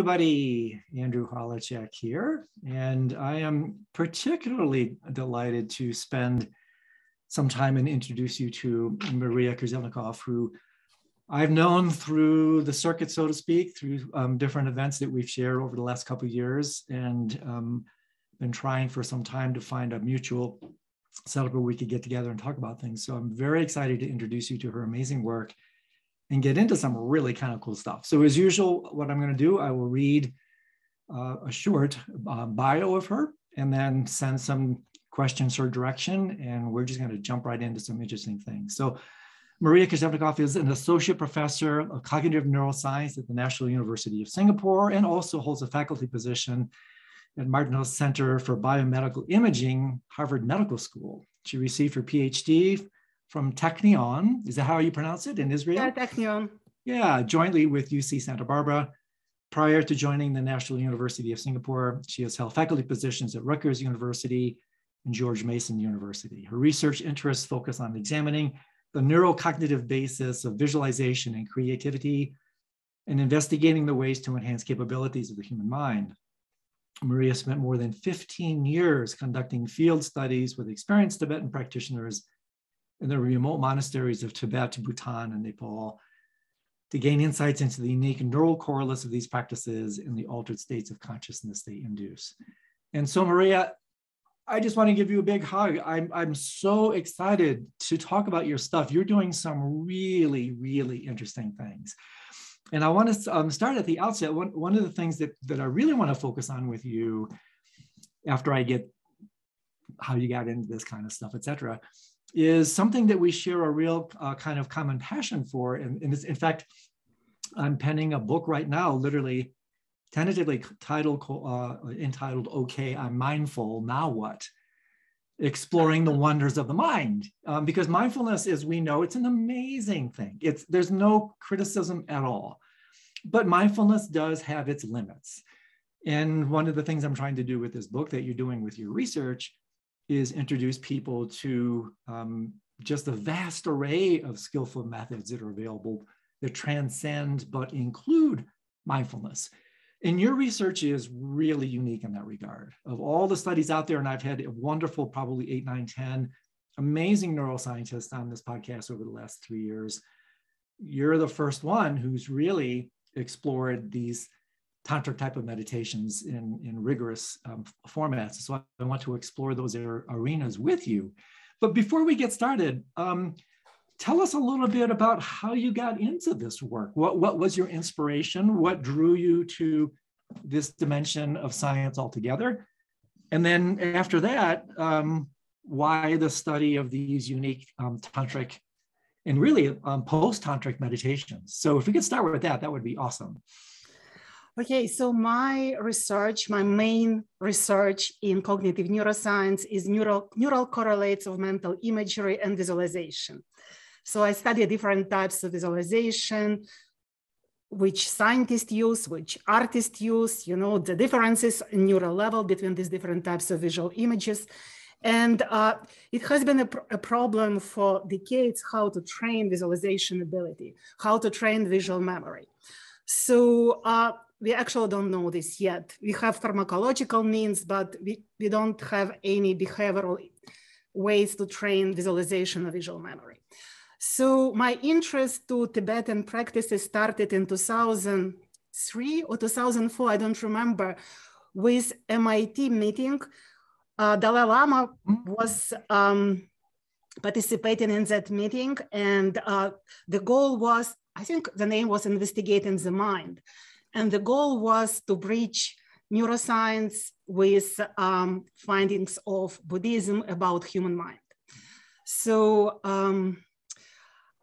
everybody, Andrew Holecek here, and I am particularly delighted to spend some time and introduce you to Maria Kozhevnikov, who I've known through the circuit, so to speak, through um, different events that we've shared over the last couple of years, and um, been trying for some time to find a mutual setup where we could get together and talk about things. So I'm very excited to introduce you to her amazing work and get into some really kind of cool stuff. So as usual, what I'm going to do, I will read uh, a short uh, bio of her and then send some questions her direction. And we're just going to jump right into some interesting things. So Maria Kozhevnikov is an associate professor of cognitive neuroscience at the National University of Singapore and also holds a faculty position at Martinos Center for Biomedical Imaging, Harvard Medical School. She received her PhD from Technion. Is that how you pronounce it in Israel? Yeah, Technion. Yeah, jointly with UC Santa Barbara. Prior to joining the National University of Singapore, she has held faculty positions at Rutgers University and George Mason University. Her research interests focus on examining the neurocognitive basis of visualization and creativity and investigating the ways to enhance capabilities of the human mind. Maria spent more than 15 years conducting field studies with experienced Tibetan practitioners in the remote monasteries of Tibet, Bhutan, and Nepal to gain insights into the unique neural correlates of these practices and the altered states of consciousness they induce. And so, Maria, I just want to give you a big hug. I'm, I'm so excited to talk about your stuff. You're doing some really, really interesting things. And I want to um, start at the outset. One, one of the things that, that I really want to focus on with you after I get how you got into this kind of stuff, et cetera, is something that we share a real uh, kind of common passion for. And, and in fact, I'm penning a book right now, literally tentatively titled uh, entitled "Okay, I'm Mindful. Now What." Exploring the wonders of the mind, um, because mindfulness, as we know, it's an amazing thing. It's there's no criticism at all, but mindfulness does have its limits. And one of the things I'm trying to do with this book that you're doing with your research is introduce people to um, just a vast array of skillful methods that are available that transcend but include mindfulness. And your research is really unique in that regard. Of all the studies out there, and I've had a wonderful, probably eight, nine, 10 amazing neuroscientists on this podcast over the last three years, you're the first one who's really explored these tantric type of meditations in, in rigorous um, formats. So I want to explore those arenas with you. But before we get started, um, tell us a little bit about how you got into this work. What, what was your inspiration? What drew you to this dimension of science altogether? And then after that, um, why the study of these unique um, tantric and really um, post-tantric meditations? So if we could start with that, that would be awesome. Okay, so my research, my main research in cognitive neuroscience is neural, neural correlates of mental imagery and visualization. So I study different types of visualization, which scientists use, which artists use, you know, the differences in neural level between these different types of visual images. And uh, it has been a, pr a, problem for decades how to train visualization ability, how to train visual memory. So uh, we actually don't know this yet. We have pharmacological means, but we, we don't have any behavioral ways to train visualization of visual memory. So my interest to Tibetan practices started in 2003 or 2004, I don't remember, with MIT meeting. Uh, Dalai Lama was um, participating in that meeting and uh, the goal was, I think the name was investigating the mind. And the goal was to bridge neuroscience with um, findings of Buddhism about human mind. So um,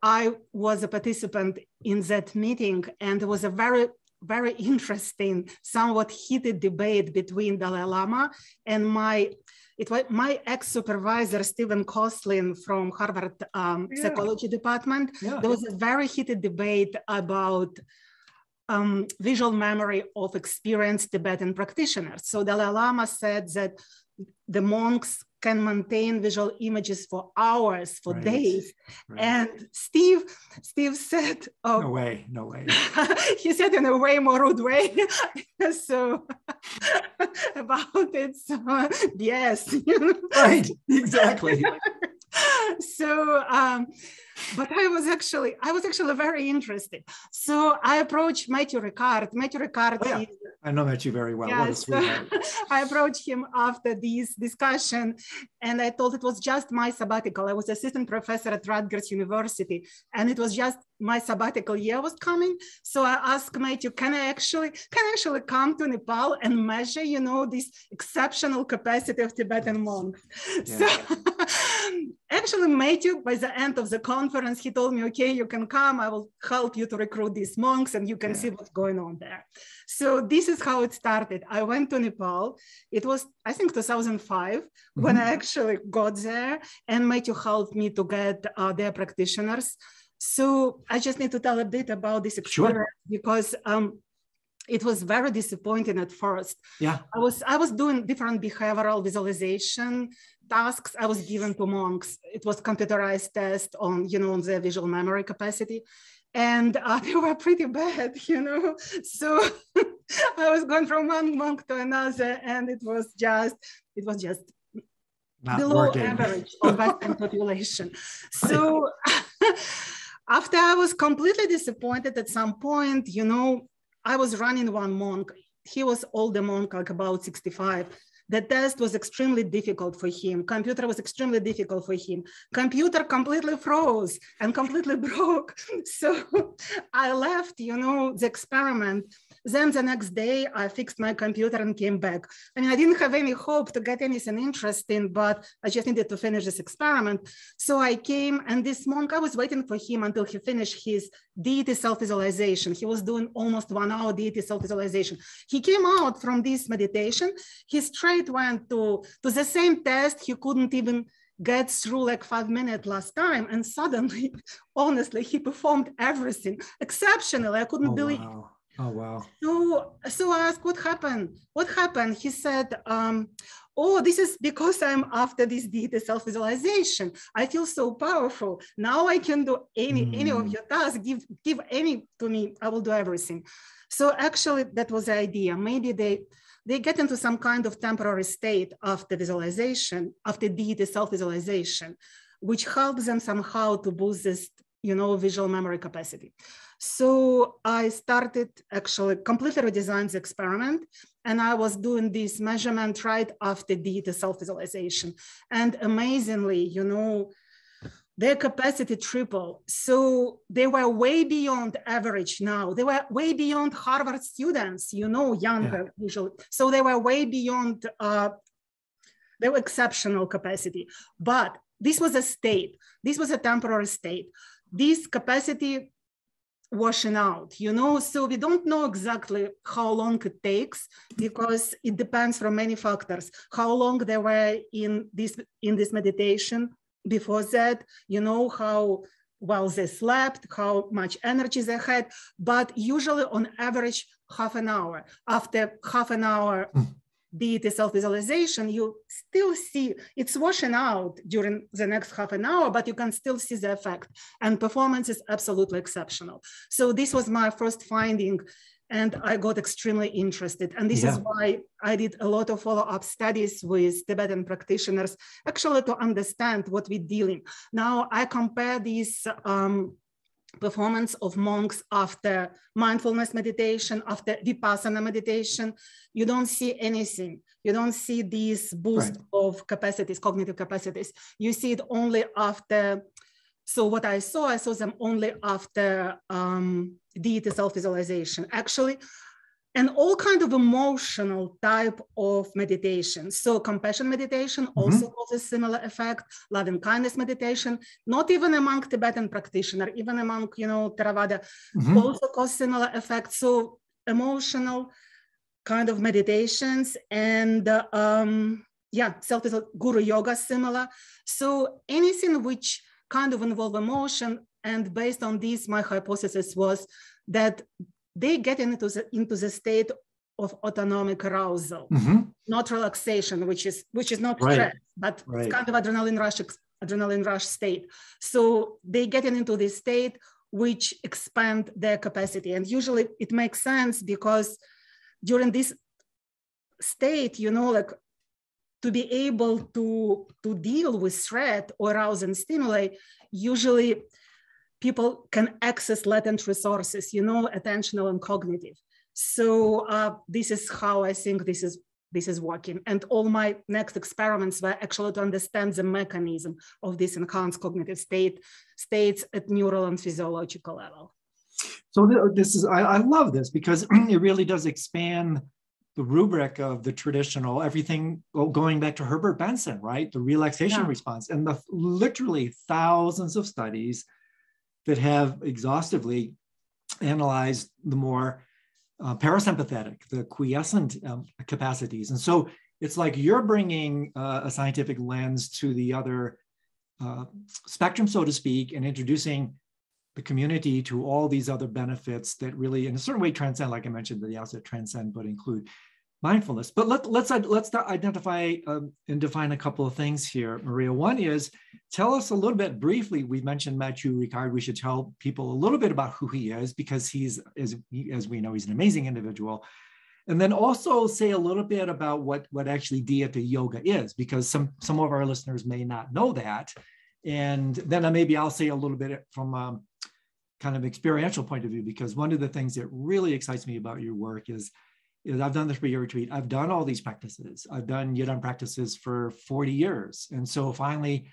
I was a participant in that meeting, and it was a very, very interesting, somewhat heated debate between Dalai Lama and my it was my ex-supervisor Stephen Kosslyn from Harvard um, yeah. Psychology Department. Yeah. There was a very heated debate about um, visual memory of experienced Tibetan practitioners. So Dalai Lama said that the monks can maintain visual images for hours, for Right. days. Right. And Steve, Steve said, oh, no way, no way. he said in a way more rude way. so about it, so, yes. Right, exactly. so um, but i was actually i was actually very interested so i approached Mathieu Ricard Mathieu Ricard Oh, yeah. is I know Mathieu very well. Yes. I approached him after this discussion and I told it was just my sabbatical. I was assistant professor at Rutgers University and it was just my sabbatical year was coming. So I asked Mathieu, can I actually, can I actually come to Nepal and measure, you know, this exceptional capacity of Tibetan monks? So actually Mathieu, by the end of the conference, he told me, okay, you can come. I will help you to recruit these monks and you can see what's going on there. So this is how it started. I went to Nepal. It was, I think, 2005 when Mhm. I actually got there, and Mathieu helped me to get uh, their practitioners. So I just need to tell a bit about this Sure. experience because um, it was very disappointing at first. Yeah, I was I was doing different behavioral visualization tasks I was given to monks. It was computerized test on you know on their visual memory capacity, and uh, they were pretty bad, you know. So I was going from one monk to another, and it was just it was just not below working. average of Western population. So after I was completely disappointed at some point, you know, I was running one monk. He was older monk, like about 65. The test was extremely difficult for him. Computer was extremely difficult for him. Computer completely froze and completely broke. So I left, you know, the experiment. Then the next day, I fixed my computer and came back. I mean, I didn't have any hope to get anything interesting, but I just needed to finish this experiment. So I came, and this monk, I was waiting for him until he finished his deity self-visualization. He was doing almost one hour deity self-visualization. He came out from this meditation. He straight went to, to the same test. He couldn't even get through like five minutes last time. And suddenly, honestly, he performed everything exceptionally. I couldn't Oh, believe wow. Oh, wow. so, so I asked, what happened? What happened? He said, um, oh, this is because I'm after this deity self-visualization. I feel so powerful. Now I can do any, any of Mm. your tasks, give, give any to me, I will do everything. So actually that was the idea. Maybe they, they get into some kind of temporary state after visualization, after deity self-visualization, which helps them somehow to boost this, you know, visual memory capacity. So I started actually completely redesigned the experiment and I was doing this measurement right after the self-visualization. And amazingly, you know, their capacity triple. So they were way beyond average now. They were way beyond Harvard students, you know, younger usually. So they were way beyond uh, their exceptional capacity. But this was a state. This was a temporary state. This capacity washing out, you know, so we don't know exactly how long it takes because it depends from many factors. How long they were in this in this meditation before that, you know, how well they slept, how much energy they had, but usually on average half an hour. After half an hour, hmm. Mm. deity self-visualization, you still see it's washing out during the next half an hour, but you can still see the effect and performance is absolutely exceptional. So this was my first finding and I got extremely interested. And this is why I did a lot of follow-up studies with Tibetan practitioners, actually to understand what we're dealing. Now I compare these um, performance of monks after mindfulness meditation, after vipassana meditation, you don't see anything. You don't see these boost Right. of capacities, cognitive capacities. You see it only after. So what I saw, I saw them only after um, deity self-visualization. Actually, and all kind of emotional type of meditation. So compassion meditation also causes similar effect. Loving kindness meditation, not even among Tibetan practitioner, even among you know Theravada, Mhm. also cause similar effect. So emotional kind of meditations and uh, um, yeah, self guru yoga similar. So anything which kind of involve emotion and based on this, my hypothesis was that they get into the, into the state of autonomic arousal. Mhm. not relaxation, which is which is not right. stress, but right. kind of adrenaline rush adrenaline rush state. So they get into this state which expand their capacity. And usually it makes sense because during this state, you know, like to be able to, to deal with threat or arouse and stimulate, usually people can access latent resources, you know, attentional and cognitive. So uh, this is how I think this is this is working. And all my next experiments were actually to understand the mechanism of this enhanced cognitive state states at neural and physiological level. So this is I, I love this because it really does expand the rubric of the traditional everything going back to Herbert Benson, right? The relaxation yeah. response and the literally thousands of studies that have exhaustively analyzed the more uh, parasympathetic, the quiescent um, capacities. And so it's like you're bringing uh, a scientific lens to the other uh, spectrum, so to speak, and introducing the community to all these other benefits that really, in a certain way, transcend, like I mentioned the outset, transcend, but include mindfulness. But let, let's let's identify um, and define a couple of things here, Maria. One is tell us a little bit briefly. We mentioned Mathieu Ricard. We should tell people a little bit about who he is because he's, as, as we know, he's an amazing individual. And then also say a little bit about what, what actually deity Yoga is, because some, some of our listeners may not know that. And then maybe I'll say a little bit from um, kind of experiential point of view, because one of the things that really excites me about your work is I've done the three year retreat. I've done all these practices. I've done Yidam practices for 40 years. And so finally,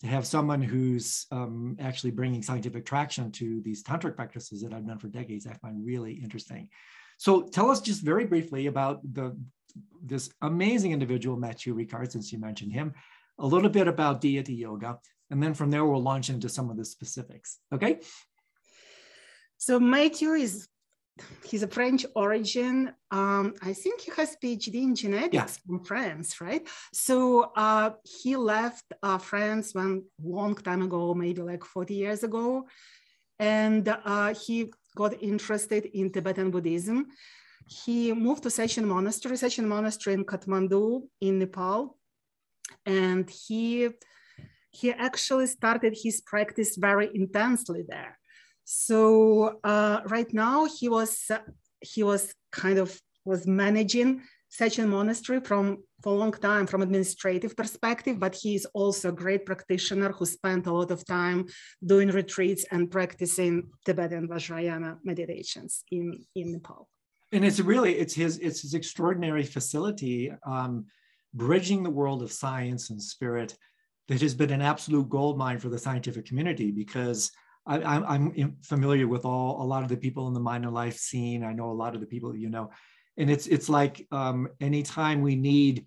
to have someone who's um, actually bringing scientific traction to these tantric practices that I've done for decades, I find really interesting. So tell us just very briefly about the this amazing individual, Mathieu Ricard, since you mentioned him, a little bit about deity Yoga, and then from there we'll launch into some of the specifics. Okay. So Mathieu is he's a French origin. Um, I think he has PhD in genetics yeah. from France, right? So uh, he left uh, France one long time ago, maybe like 40 years ago, and uh, he got interested in Tibetan Buddhism. He moved to Sechen Monastery, Sechen Monastery in Kathmandu in Nepal, and he he actually started his practice very intensely there so uh, right now he was he was kind of was managing Sechen monastery from for a long time from administrative perspective, but he is also a great practitioner who spent a lot of time doing retreats and practicing Tibetan Vajrayana meditations in, in Nepal. And it's really it's his it's his extraordinary facility um, bridging the world of science and spirit that has been an absolute gold mine for the scientific community because I, am familiar with all a lot of the people in the mind and life scene. I know a lot of the people you know, and it's it's like um, anytime we need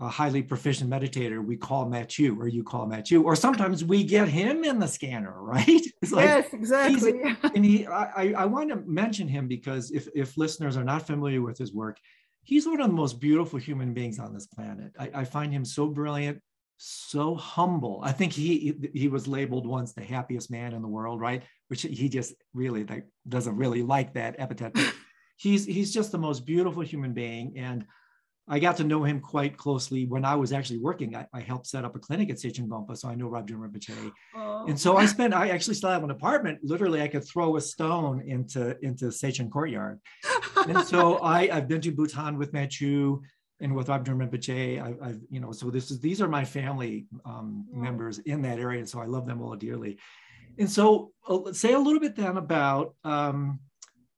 a highly proficient meditator, we call Mathieu, or you call Mathieu, or sometimes we get him in the scanner, right? It's like yes, exactly. and he, I, I want to mention him because if if listeners are not familiar with his work, he's one of the most beautiful human beings on this planet. I, I find him so brilliant, so humble. I think he he was labeled once the happiest man in the world, right? Which he just really like doesn't really like that epithet. he's he's just the most beautiful human being, and I got to know him quite closely when I was actually working. I, I helped set up a clinic at Sechen Gompa, so I know Rabjam Rinpoche. Oh. And so I spent. I actually still have an apartment. Literally, I could throw a stone into into Sechen Courtyard. and so I I've been to Bhutan with Mathieu and with Abdur Rinpoche, I, have you know, so this is these are my family um, members in that area, and so I love them all dearly. And so, uh, say a little bit then about um,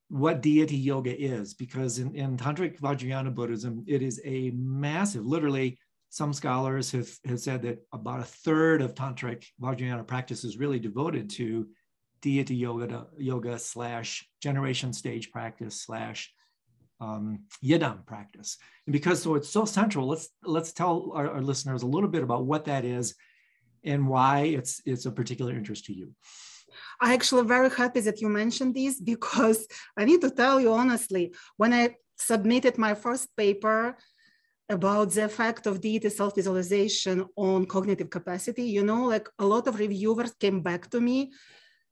what deity yoga is, because in, in tantric Vajrayana Buddhism, it is a massive, literally. Some scholars have, have said that about a third of tantric Vajrayana practice is really devoted to deity yoga, yoga slash generation stage practice slash um, Yidam practice. And because so it's so central, let's let's tell our, our, listeners a little bit about what that is and why it's it's a particular interest to you. I actually very happy that you mentioned this because I need to tell you honestly, when I submitted my first paper about the effect of deity self-visualization on cognitive capacity, you know, like a lot of reviewers came back to me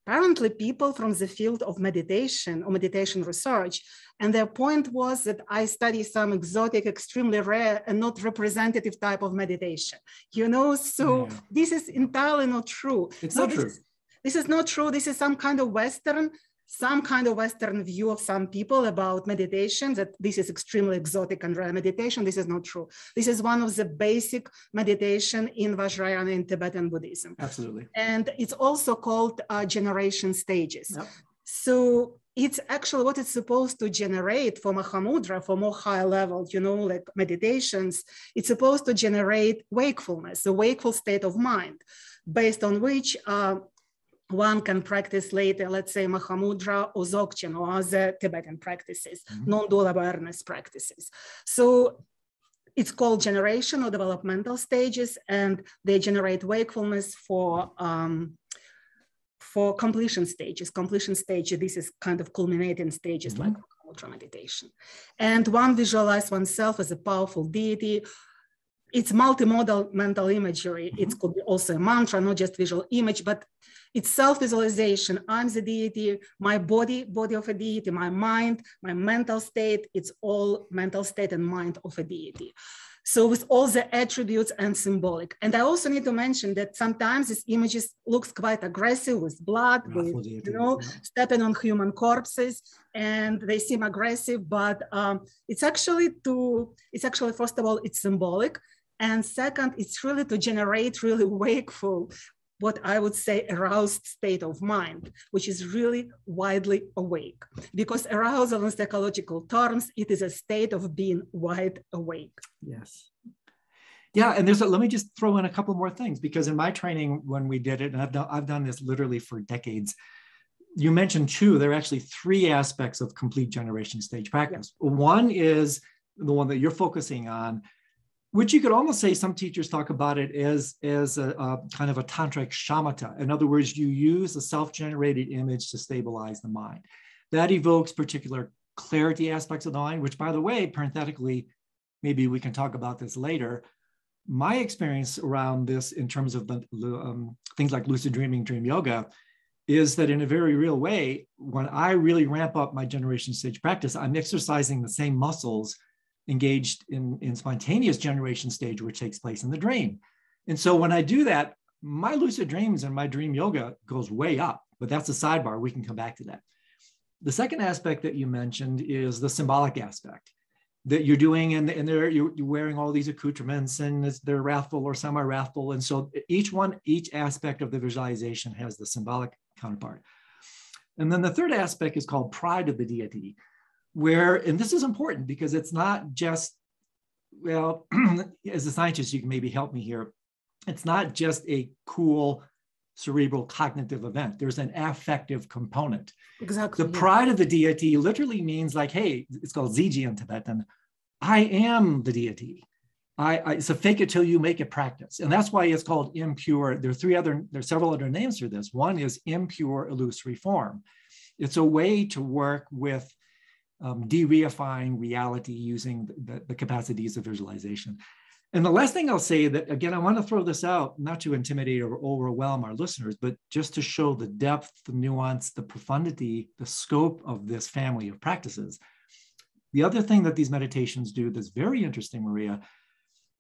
apparently people from the field of meditation or meditation research. And their point was that I study some exotic, extremely rare and not representative type of meditation. You know, so yeah. this is entirely not true. It's so not true. Is, this is not true. This is some kind of Western some kind of Western view of some people about meditation, that this is extremely exotic and rare meditation. This is not true. This is one of the basic meditation in Vajrayana in Tibetan Buddhism. Absolutely. And it's also called uh, generation stages. Yep. So it's actually what it's supposed to generate for Mahamudra, for more high level, you know, like meditations. It's supposed to generate wakefulness, a wakeful state of mind, based on which uh, one can practice later, let's say Mahamudra or Dzogchen or other Tibetan practices, mm-hmm. non-dual awareness practices. So it's called generation or developmental stages, and they generate wakefulness for um, for completion stages. Completion stage, this is kind of culminating stages mm-hmm. like Mahamudra meditation. And one visualize oneself as a powerful deity it's multimodal mental imagery. Mm-hmm. It could be also a mantra, not just visual image, but it's self-visualization. I'm the deity, my body, body of a deity, my mind, my mental state, it's all mental state and mind of a deity. So with all the attributes and symbolic. And I also need to mention that sometimes these images looks quite aggressive with blood, with, you know, stepping on human corpses and they seem aggressive, but um, it's actually to, it's actually, first of all, it's symbolic. And second, it's really to generate really wakeful, what I would say aroused state of mind, which is really widely awake. Because arousal in psychological terms, it is a state of being wide awake. Yes. Yeah, and there's a, let me just throw in a couple more things because in my training when we did it, and I've done I've done this literally for decades. You mentioned two. There are actually three aspects of complete generation stage practice. One is the one that you're focusing on, which you could almost say some teachers talk about it as, as a, a kind of a tantric shamatha. In other words, you use a self-generated image to stabilize the mind. That evokes particular clarity aspects of the mind, which by the way, parenthetically, maybe we can talk about this later. My experience around this in terms of the, um, things like lucid dreaming, dream yoga, is that in a very real way, when I really ramp up my generation stage practice, I'm exercising the same muscles engaged in, in spontaneous generation stage, which takes place in the dream. And so when I do that, my lucid dreams and my dream yoga goes way up, but that's a sidebar. We can come back to that. The second aspect that you mentioned is the symbolic aspect that you're doing, and, and they're, you're, you're wearing all these accoutrements and they're wrathful or semi-wrathful. And so each one, each aspect of the visualization has the symbolic counterpart. And then the third aspect is called pride of the deity where, and this is important because it's not just, well, as a scientist, you can maybe help me here. It's not just a cool cerebral cognitive event. There's an affective component. Exactly. The pride of the deity literally means like, hey, it's called Ziji in Tibetan. I am the deity. I, I, it's a fake it till you make it practice. And that's why it's called impure. There are three other, there's several other names for this. One is impure illusory form. It's a way to work with um, de-reifying reality using the, the, capacities of visualization. And the last thing I'll say that, again, I want to throw this out, not to intimidate or overwhelm our listeners, but just to show the depth, the nuance, the profundity, the scope of this family of practices. The other thing that these meditations do that's very interesting, Maria,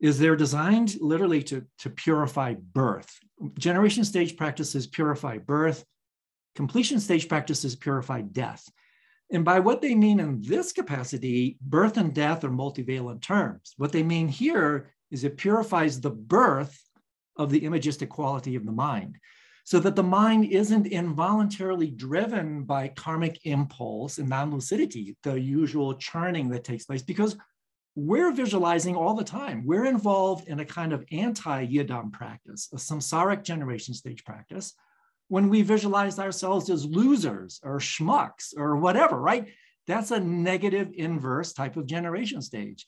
is they're designed literally to, to purify birth. Generation stage practices purify birth, completion stage practices purify death. And by what they mean in this capacity, birth and death are multivalent terms. What they mean here is it purifies the birth of the imagistic quality of the mind so that the mind isn't involuntarily driven by karmic impulse and non-lucidity, the usual churning that takes place, because we're visualizing all the time. We're involved in a kind of anti-yidam practice, a samsaric generation stage practice, when we visualize ourselves as losers or schmucks or whatever, right? That's a negative inverse type of generation stage.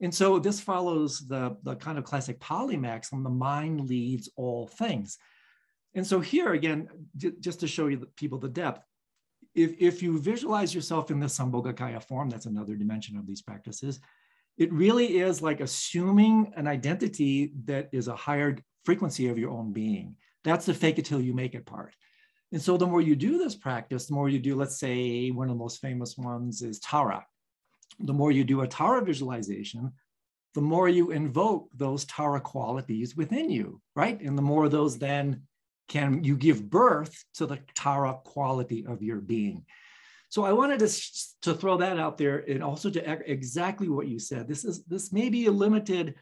And so this follows the, the kind of classic Pali maxim, the mind leads all things. And so here again, just to show you the, people the depth, if, if you visualize yourself in the Sambhogakaya form, that's another dimension of these practices, it really is like assuming an identity that is a higher frequency of your own being. That's the fake it till you make it part. And so the more you do this practice, the more you do, let's say one of the most famous ones is Tara. The more you do a Tara visualization, the more you invoke those Tara qualities within you, right? And the more those then can you give birth to the Tara quality of your being. So I wanted to, to throw that out there and also to exactly what you said. This is this may be a limited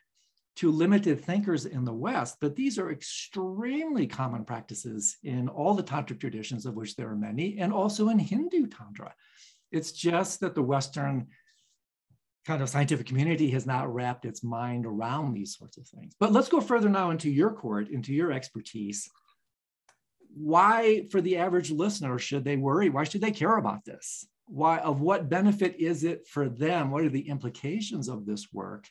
to limited thinkers in the West, but these are extremely common practices in all the tantric traditions, of which there are many, and also in Hindu tantra. It's just that the Western kind of scientific community has not wrapped its mind around these sorts of things. But let's go further now into your court, into your expertise. Why, for the average listener, should they worry? Why should they care about this? Why, of what benefit is it for them? What are the implications of this work?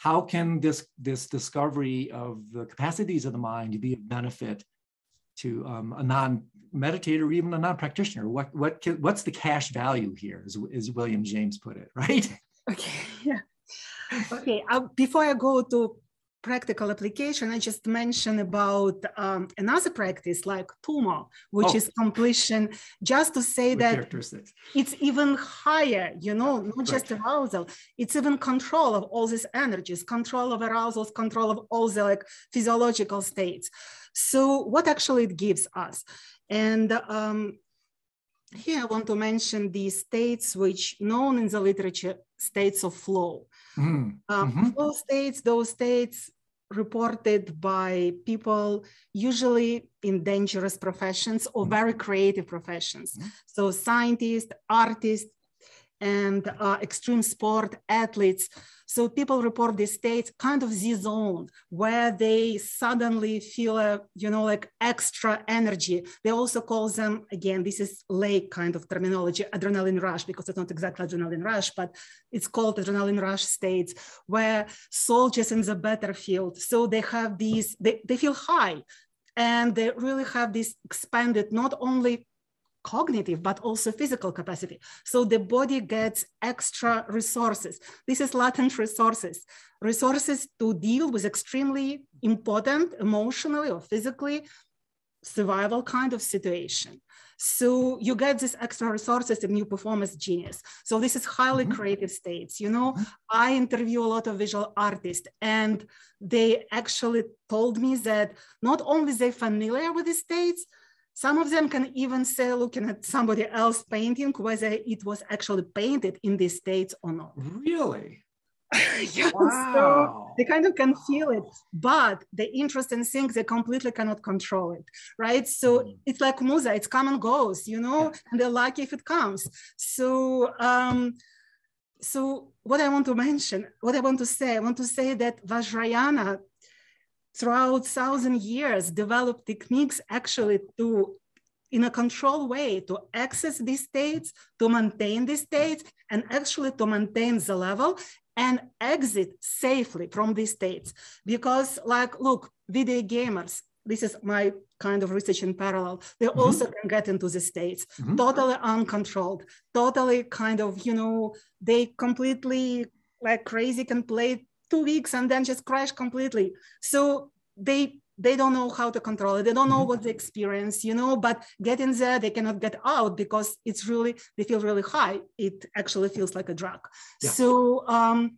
How can this, this discovery of the capacities of the mind be of benefit to um, a non-meditator or even a non-practitioner? What, what, what's the cash value here, as, as William James put it, right? Okay, yeah. Okay, uh, before I go to practical application, I just mentioned about um, another practice like Tummo, which oh. is completion, just to say With that it's even higher, you know, not just arousal, it's even control of all these energies, control of arousals, control of all the like physiological states. So what actually it gives us? And um, here I want to mention the states which known in the literature states of flow. Mm. Uh, mm-hmm. States, those states reported by people usually in dangerous professions or mm-hmm. very creative professions. Mm-hmm. So scientists, artists, and uh, extreme sport athletes so people report these states kind of the zone where they suddenly feel a, you know, like extra energy. They also call them, again, this is lake kind of terminology, adrenaline rush, because it's not exactly adrenaline rush, but it's called adrenaline rush states where soldiers in the battlefield, so they have these, they, they feel high and they really have this expanded not only cognitive, but also physical capacity. So the body gets extra resources. This is latent resources, resources to deal with extremely important emotionally or physically survival kind of situation. So you get these extra resources and you perform as genius. So this is highly mm-hmm. creative states. You know, mm-hmm. I interview a lot of visual artists and they actually told me that not only they familiar with the states, some of them can even say, looking at somebody else painting, whether it was actually painted in these states or not. Really? yeah, wow. so they kind of can feel it, but the interesting thing they completely cannot control it, right? So mm. it's like musa, it's come and goes, you know, yeah. and they're lucky if it comes. So, um, so what I want to mention, what I want to say, I want to say that Vajrayana throughout thousand years developed techniques actually to in a controlled way to access these states, to maintain these states, and actually to maintain the level and exit safely from these states. Because like, look, video gamers, this is my kind of research in parallel, they mm-hmm. also can get into the states, mm-hmm. totally uncontrolled, totally kind of, you know, they completely like crazy can play two weeks and then just crash completely. So they they don't know how to control it. They don't know mm-hmm. what the experience, you know, but getting there, they cannot get out because it's really, they feel really high. It actually feels like a drug. Yeah. So, um,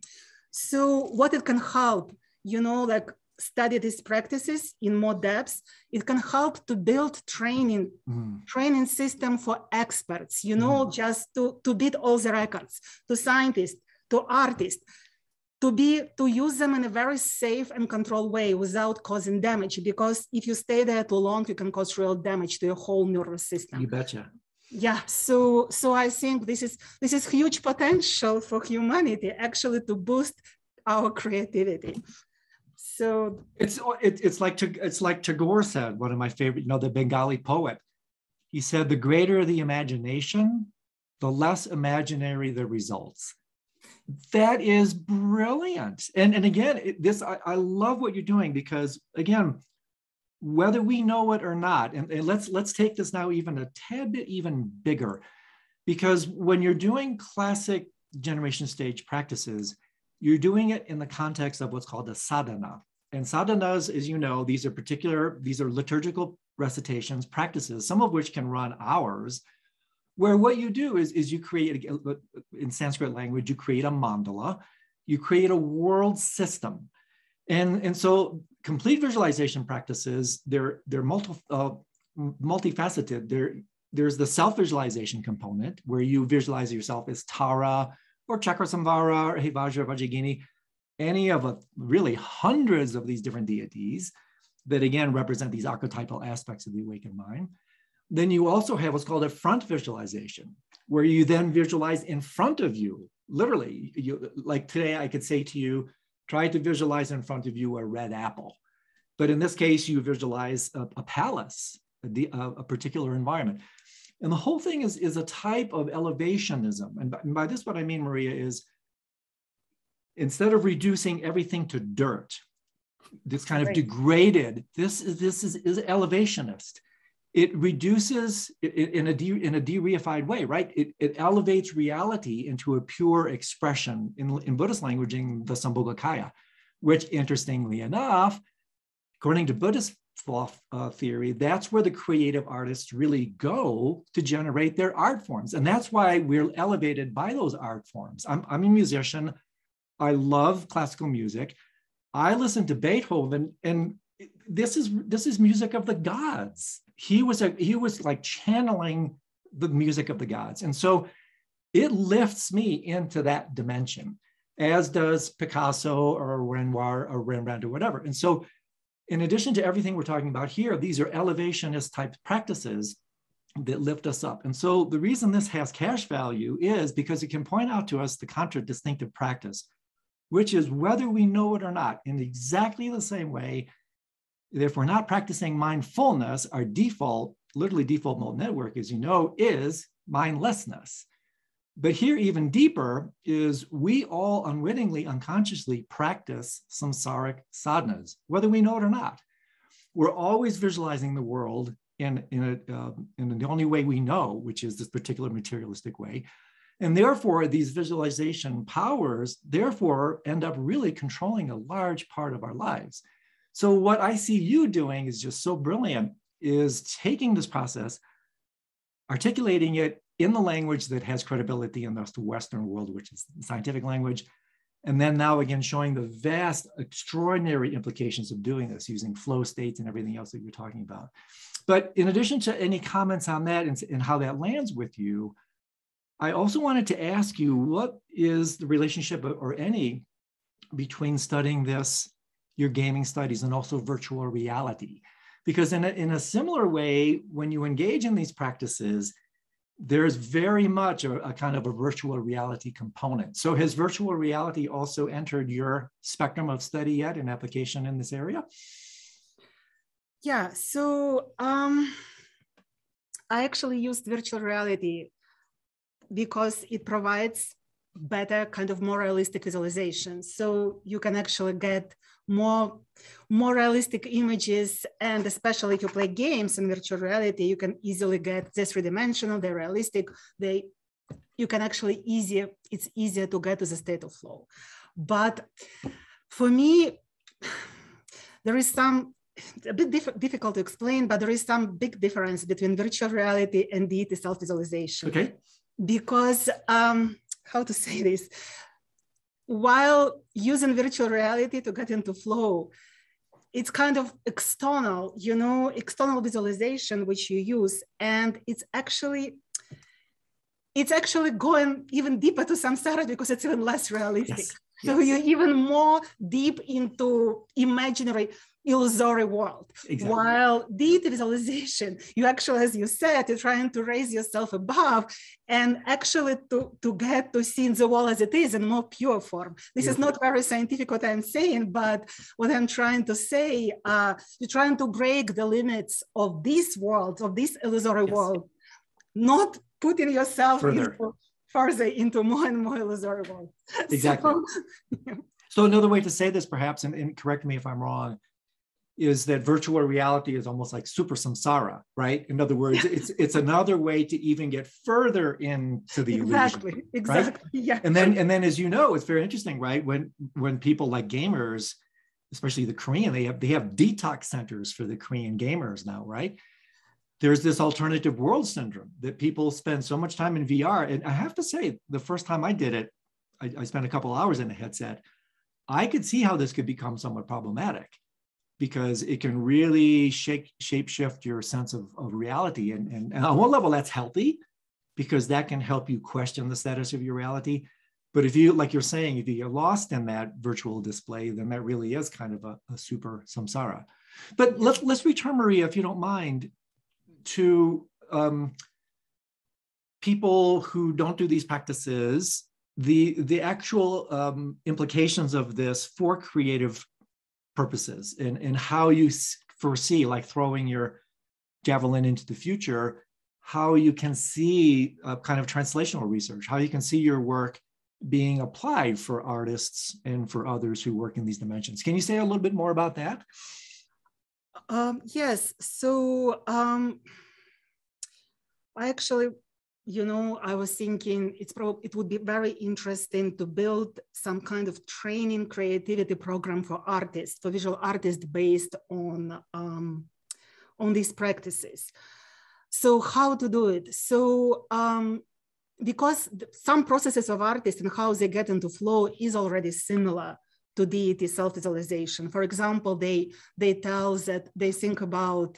so what it can help, you know, like study these practices in more depth, it can help to build training, mm. training system for experts, you know, mm. just to, to beat all the records, to scientists, to artists, to be to use them in a very safe and controlled way without causing damage because if you stay there too long you can cause real damage to your whole nervous system. You betcha. Yeah so so i think this is this is huge potential for humanity actually to boost our creativity. So it's it, it's like to it's like tagore said one of my favorite you know the bengali poet. He said the greater the imagination the less imaginary the results that is brilliant. And, and again, it, this I, I love what you're doing because again, whether we know it or not, and, and let's let's take this now even a tad bit even bigger, because when you're doing classic generation stage practices, you're doing it in the context of what's called a sadhana. And sadhanas, as you know, these are particular, these are liturgical recitations, practices, some of which can run hours, where what you do is, is you create, in Sanskrit language, you create a mandala, you create a world system. And, and so complete visualization practices, they're, they're multi, uh, multifaceted. They're, there's the self-visualization component where you visualize yourself as Tara or Chakrasamvara or Hevajra Vajrayogini, any of a, really hundreds of these different deities that again represent these archetypal aspects of the awakened mind. Then you also have what's called a front visualization, where you then visualize in front of you, literally. You, like today, I could say to you, try to visualize in front of you a red apple. But in this case, you visualize a, a palace, a, a, particular environment. And the whole thing is, is a type of elevationism. And by, and by this, what I mean, Maria, is instead of reducing everything to dirt, this kind of degraded, this is this is, is elevationist. It reduces in a de, in a de-reified way, right? It, it elevates reality into a pure expression in, in Buddhist language in the Sambhogakaya, which interestingly enough, according to Buddhist uh, theory, that's where the creative artists really go to generate their art forms. And that's why we're elevated by those art forms. I'm, I'm a musician. I love classical music. I listen to Beethoven, and this is this is music of the gods. He was a he was like channeling the music of the gods, and so it lifts me into that dimension, as does Picasso or Renoir or Rembrandt or whatever. And so, in addition to everything we're talking about here, these are elevationist type practices that lift us up. And so the reason this has cash value is because it can point out to us the contradistinctive practice which is whether we know it or not, in exactly the same way, if we're not practicing mindfulness, our default, literally default mode network, as you know, is mindlessness. But here, even deeper, is we all unwittingly, unconsciously practice samsaric sadhanas, whether we know it or not. We're always visualizing the world in, in, a, uh, in the only way we know, which is this particular materialistic way. And therefore, these visualization powers, therefore, end up really controlling a large part of our lives. So, what I see you doing is just so brilliant is taking this process, articulating it in the language that has credibility in the Western world, which is scientific language, and then now again showing the vast, extraordinary implications of doing this using flow states and everything else that you're talking about. But in addition to any comments on that and, and how that lands with you, I also wanted to ask you what is the relationship or any between studying this, your gaming studies, and also virtual reality? Because in a, in a similar way, when you engage in these practices, there's very much a, a, kind of a virtual reality component. So has virtual reality also entered your spectrum of study yet in application in this area? Yeah, so um, I actually used virtual reality because it provides better kind of more realistic visualization. So you can actually get more, more realistic images. And especially if you play games in virtual reality, you can easily get this three-dimensional, they're realistic. They, you can actually easier, it's easier to get to the state of flow. But for me, there is some a bit diff difficult to explain, but there is some big difference between virtual reality and deity self-visualization. Okay because um, how to say this while using virtual reality to get into flow it's kind of external you know external visualization which you use and it's actually it's actually going even deeper to samsara because it's even less realistic yes. so yes. you're even more deep into imaginary illusory world. Exactly. While deity visualization, you actually, as you said, you're trying to raise yourself above and actually to, to get to seeing the world as it is in more pure form. This is not very scientific what I'm saying, but what I'm trying to say, uh, you're trying to break the limits of this world, of this illusory yes. world, not putting yourself Further. into, further into more and more illusory world. Exactly. So, so another way to say this, perhaps, and, and correct me if I'm wrong, is that virtual reality is almost like super samsara, right? In other words, it's it's another way to even get further into the exactly, illusion. Exactly. Right? Yeah. And then and then as you know, it's very interesting, right? When when people like gamers, especially the Korean, they have they have detox centers for the Korean gamers now, right? There's this alternative world syndrome that people spend so much time in VR. And I have to say, the first time I did it, I, I spent a couple hours in a headset. I could see how this could become somewhat problematic because it can really shake shape shift your sense of, of reality. And, and, and on one level, that's healthy because that can help you question the status of your reality. But if you, like you're saying, if you get lost in that virtual display, then that really is kind of a, a super samsara. But let, let's return, Maria, if you don't mind, to um, people who don't do these practices, the, the actual um, implications of this for creative purposes and, and how you foresee, like throwing your javelin into the future, how you can see a kind of translational research, how you can see your work being applied for artists and for others who work in these dimensions. Can you say a little bit more about that? Um, yes. So um, I actually, you know, I was thinking it's probably it would be very interesting to build some kind of training creativity program for artists, for visual artists based on um, on these practices. So how to do it? So um, because some processes of artists and how they get into flow is already similar to deity self-visualization. For example, they, they tell that they think about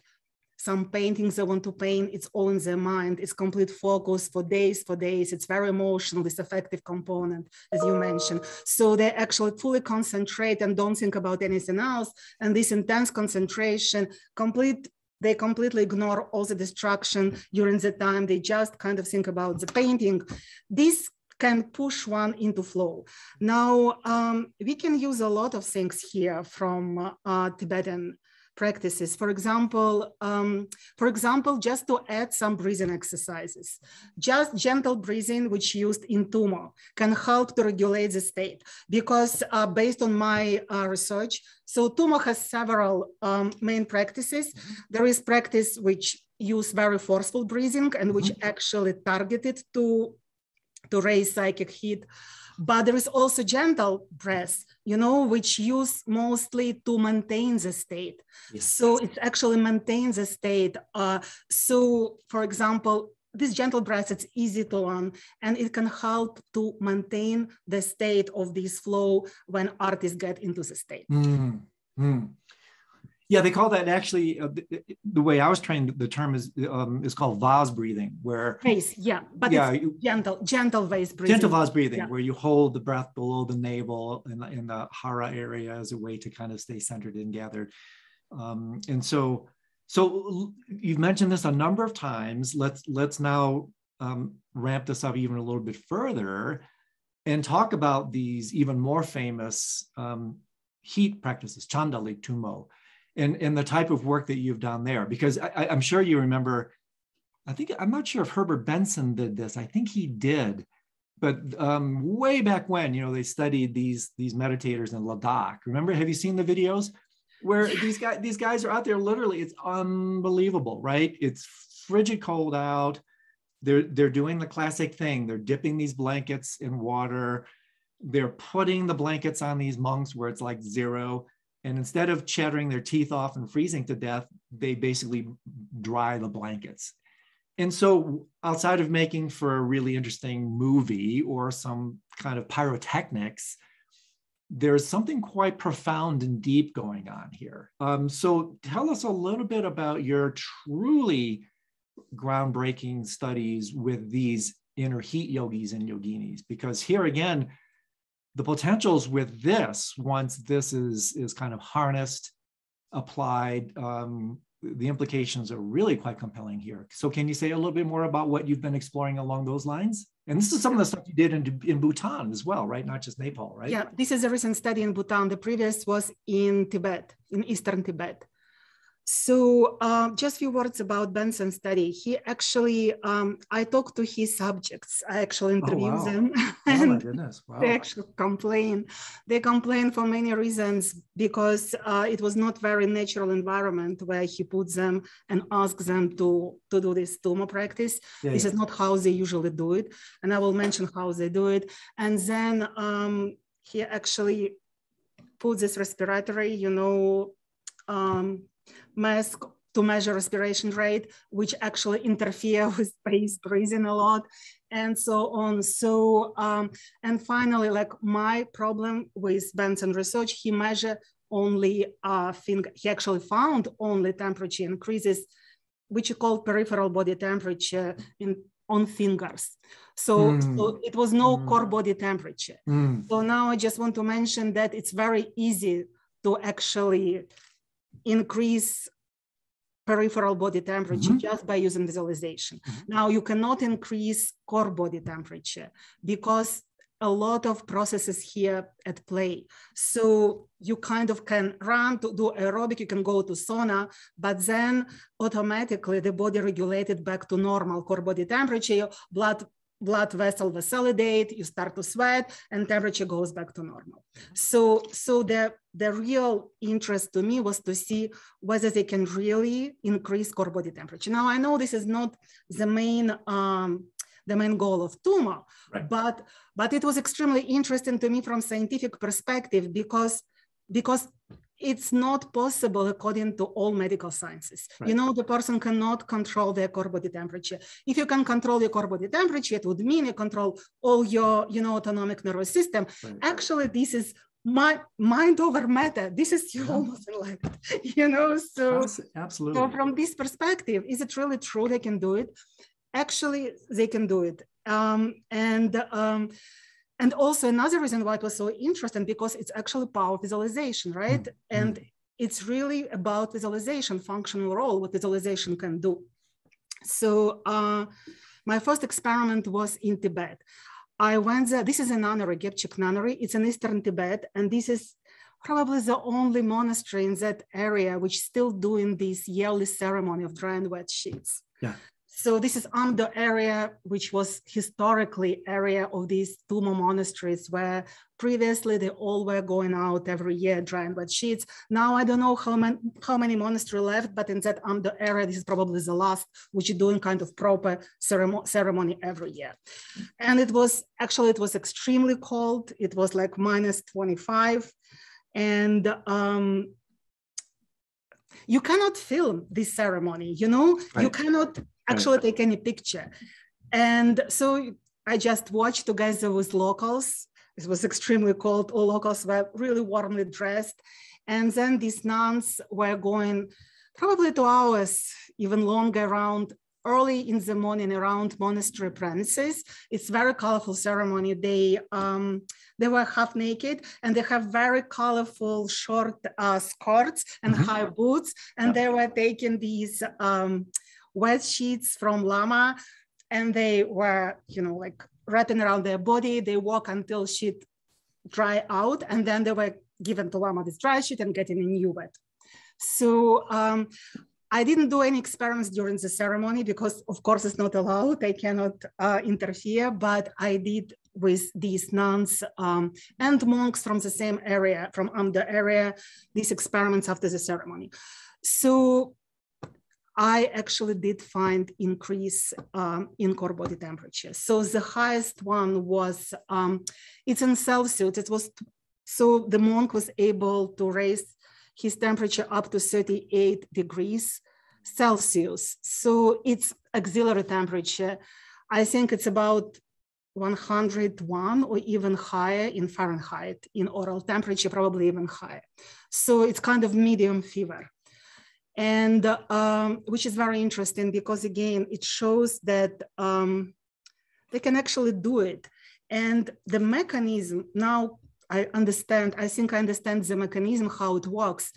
some paintings they want to paint, it's all in their mind, it's complete focus for days, for days, it's very emotional, this affective component, as you mentioned. So they actually fully concentrate and don't think about anything else. And this intense concentration, complete they completely ignore all the distraction during the time. They just kind of think about the painting. This can push one into flow. Now, um, we can use a lot of things here from uh, Tibetan practices. For example, um, for example, just to add some breathing exercises, just gentle breathing, which used in Tummo, can help to regulate the state because uh, based on my uh, research, so Tummo has several um, main practices. Mm-hmm. There is practice which use very forceful breathing and which mm -hmm. actually targeted to, to raise psychic heat. But there is also gentle breath, you know, which use mostly to maintain the state. Yes. So it actually maintains the state. Uh, so, for example, this gentle breath, it's easy to learn and it can help to maintain the state of this flow when artists get into the state. Mm, mm. Yeah, they call that actually uh, the, the, way I was trained. The term is um, is called vase breathing, where vase, yeah, but yeah, you, gentle, gentle vase breathing. Gentle vase breathing, yeah. where you hold the breath below the navel in the, in the hara area as a way to kind of stay centered and gathered. Um, and so, so you've mentioned this a number of times. Let's let's now um, ramp this up even a little bit further, and talk about these even more famous um, heat practices, chandali tummo and and the type of work that you've done there because I, i'm sure you remember i think i'm not sure if herbert benson did this i think he did but um, way back when you know they studied these these meditators in ladakh. Remember have you seen the videos? Where these guys these guys are out there literally it's unbelievable right? It's frigid cold out. They're they're doing the classic thing. They're dipping these blankets in water. They're putting the blankets on these monks where it's like zero and instead of chattering their teeth off and freezing to death, they basically dry the blankets. And so, outside of making for a really interesting movie or some kind of pyrotechnics, there's something quite profound and deep going on here. Um, so, tell us a little bit about your truly groundbreaking studies with these inner heat yogis and yoginis, because here again, the potentials with this, once this is, is kind of harnessed, applied, um, the implications are really quite compelling here. So can you say a little bit more about what you've been exploring along those lines? And this is some of the stuff you did in, in Bhutan as well, right? Not just Nepal, right? Yeah, this is a recent study in Bhutan. The previous was in Tibet, in Eastern Tibet. So um, just a few words about Benson's study. He actually, um, I talked to his subjects. I actually interviewed oh, wow. them. and oh my goodness, wow. They actually complain. They complain for many reasons because uh, it was not very natural environment where he puts them and asks them to, to do this tummo practice. Yeah, this yeah. is not how they usually do it. And I will mention how they do it. And then um, he actually put this respiratory, you know, um, mask to measure respiration rate, which actually interfere with vase breathing a lot and so on. So, um, and finally, like my problem with Benson research, he measured only uh, thing, he actually found only temperature increases, which you call peripheral body temperature in on fingers. So, mm. so it was no mm. core body temperature. Mm. So now I just want to mention that it's very easy to actually increase peripheral body temperature mm -hmm. just by using visualization. Mm -hmm. Now you cannot increase core body temperature because a lot of processes here at play. So you kind of can run to do aerobic, you can go to sauna, but then automatically the body regulated back to normal core body temperature, blood blood vessel vasodilate, you start to sweat, and temperature goes back to normal. So, so the, the real interest to me was to see whether they can really increase core body temperature. Now, I know this is not the main um, the main goal of Tummo, right. but but it was extremely interesting to me from scientific perspective because because it's not possible according to all medical sciences. Right. You know, the person cannot control their core body temperature. If you can control your core body temperature, it would mean you control all your, you know, autonomic nervous system. Right. Actually, this is my mind over matter. This is you almost like, you know, so absolutely. So from this perspective, is it really true they can do it? Actually, they can do it. Um, and um, and also another reason why it was so interesting because it's actually power visualization, right? Mm-hmm. And it's really about visualization, functional role, what visualization can do. So uh, my first experiment was in Tibet. I went there, this is a nunnery, Gebchak nunnery. It's in Eastern Tibet. And this is probably the only monastery in that area which still doing this yearly ceremony of dry and wet sheets. Yeah. So this is Amdo area, which was historically area of these Tummo monasteries where previously they all were going out every year drying wet sheets. Now I don't know how many, how many monastery left, but in that Amdo area, this is probably the last, which is doing kind of proper ceremony, ceremony every year. And it was, actually it was extremely cold. It was like minus 25. And um, you cannot film this ceremony, you know, right. you cannot actually take any picture. And so I just watched together with locals. It was extremely cold. All locals were really warmly dressed. And then these nuns were going probably two hours, even longer around early in the morning around monastery premises. It's very colorful ceremony. They um, they were half naked and they have very colorful short uh, skirts and mm -hmm. high boots. And they were taking these um, wet sheets from lama and they were, you know, like wrapping around their body. They walk until sheet dry out and then they were given to lama this dry sheet and getting a new wet. So um, I didn't do any experiments during the ceremony because of course it's not allowed, I cannot uh, interfere, but I did with these nuns um, and monks from the same area, from Amdo area, these experiments after the ceremony. So I actually did find increase um, in core body temperature. So the highest one was, um, it's in Celsius. It was, so the monk was able to raise his temperature up to 38 degrees Celsius. So it's axillary temperature. I think it's about 101 or even higher in Fahrenheit, in oral temperature, probably even higher. So it's kind of medium fever and um, which is very interesting because again, it shows that um, they can actually do it. And the mechanism now I understand, I think I understand the mechanism, how it works.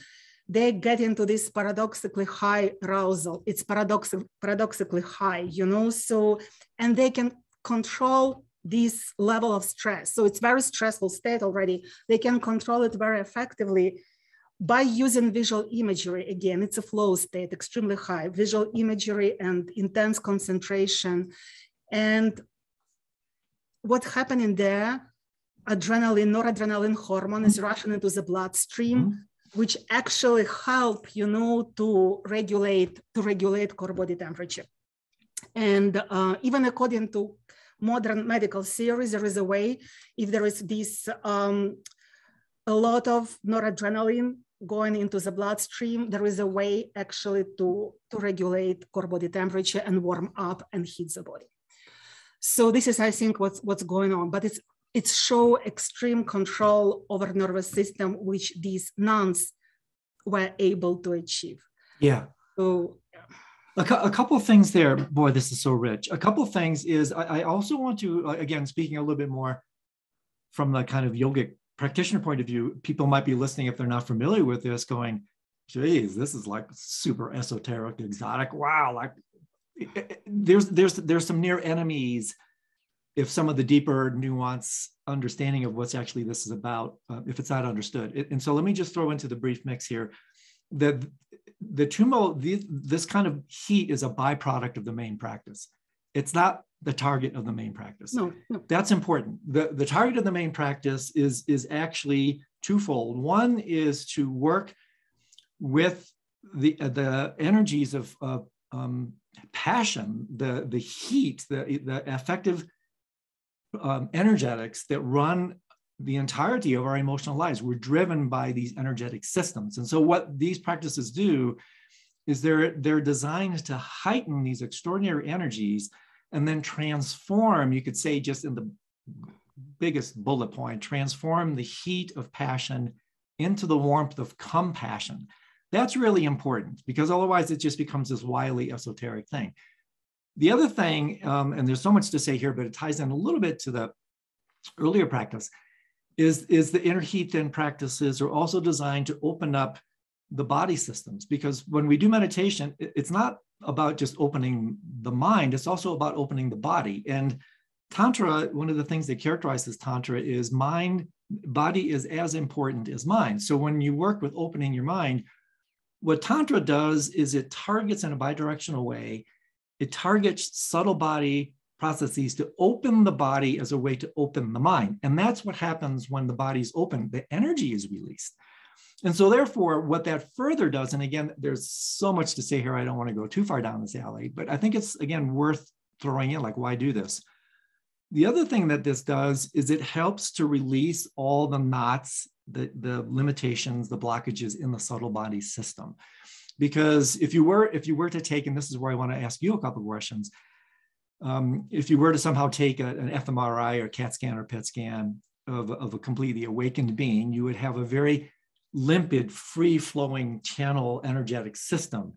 They get into this paradoxically high arousal. It's paradox- paradoxically high, you know, so, and they can control this level of stress. So it's very stressful state already. They can control it very effectively by using visual imagery, again, it's a flow state, extremely high, visual imagery and intense concentration. And what happening there, adrenaline, noradrenaline hormone is rushing into the bloodstream, mm -hmm. which actually help, you know, to regulate, to regulate core body temperature. And uh, even according to modern medical theories, there is a way, if there is this um, a lot of noradrenaline going into the bloodstream. There is a way actually to, to regulate core body temperature and warm up and heat the body. So this is, I think, what's, what's going on, but it's, it's show extreme control over nervous system, which these nuns were able to achieve. Yeah. So a, a, couple of things there. Boy, this is so rich. A couple of things is I, I also want to, uh, again, speaking a little bit more from the kind of yogic practitioner point of view, people might be listening if they're not familiar with this, going, geez, this is like super esoteric, exotic. Wow, like there's there's there's some near enemies if some of the deeper nuance understanding of what's actually this is about uh, if it's not understood. And so let me just throw into the brief mix here. That the tummo the, this kind of heat is a byproduct of the main practice. It's not the target of the main practice no, no. that's important the, the target of the main practice is is actually twofold one is to work with the uh, the energies of uh, um, passion, the, the heat, the, the effective um, energetics that run the entirety of our emotional lives. We're driven by these energetic systems. And so what these practices do is they're, they're designed to heighten these extraordinary energies and then transform, you could say just in the biggest bullet point, transform the heat of passion into the warmth of compassion. That's really important because otherwise it just becomes this wily esoteric thing. The other thing, um, and there's so much to say here, but it ties in a little bit to the earlier practice, is, is the inner heat then practices are also designed to open up the body systems because when we do meditation, it's not about just opening the mind, it's also about opening the body. And Tantra, one of the things that characterizes Tantra is mind, body is as important as mind. So when you work with opening your mind, what Tantra does is it targets in a bidirectional way, it targets subtle body processes to open the body as a way to open the mind. And that's what happens when the body's open, the energy is released. And so, therefore, what that further does, and again, there's so much to say here, I don't want to go too far down this alley, but I think it's, again, worth throwing in like, why do this? The other thing that this does is it helps to release all the knots the, the limitations, the blockages in the subtle body system. Because if you were if you were to take, and this is where I want to ask you a couple of questions, um, if you were to somehow take a, an fMRI or CAT scan or PET scan of, of a completely awakened being, you would have a very limpid, free flowing channel energetic system.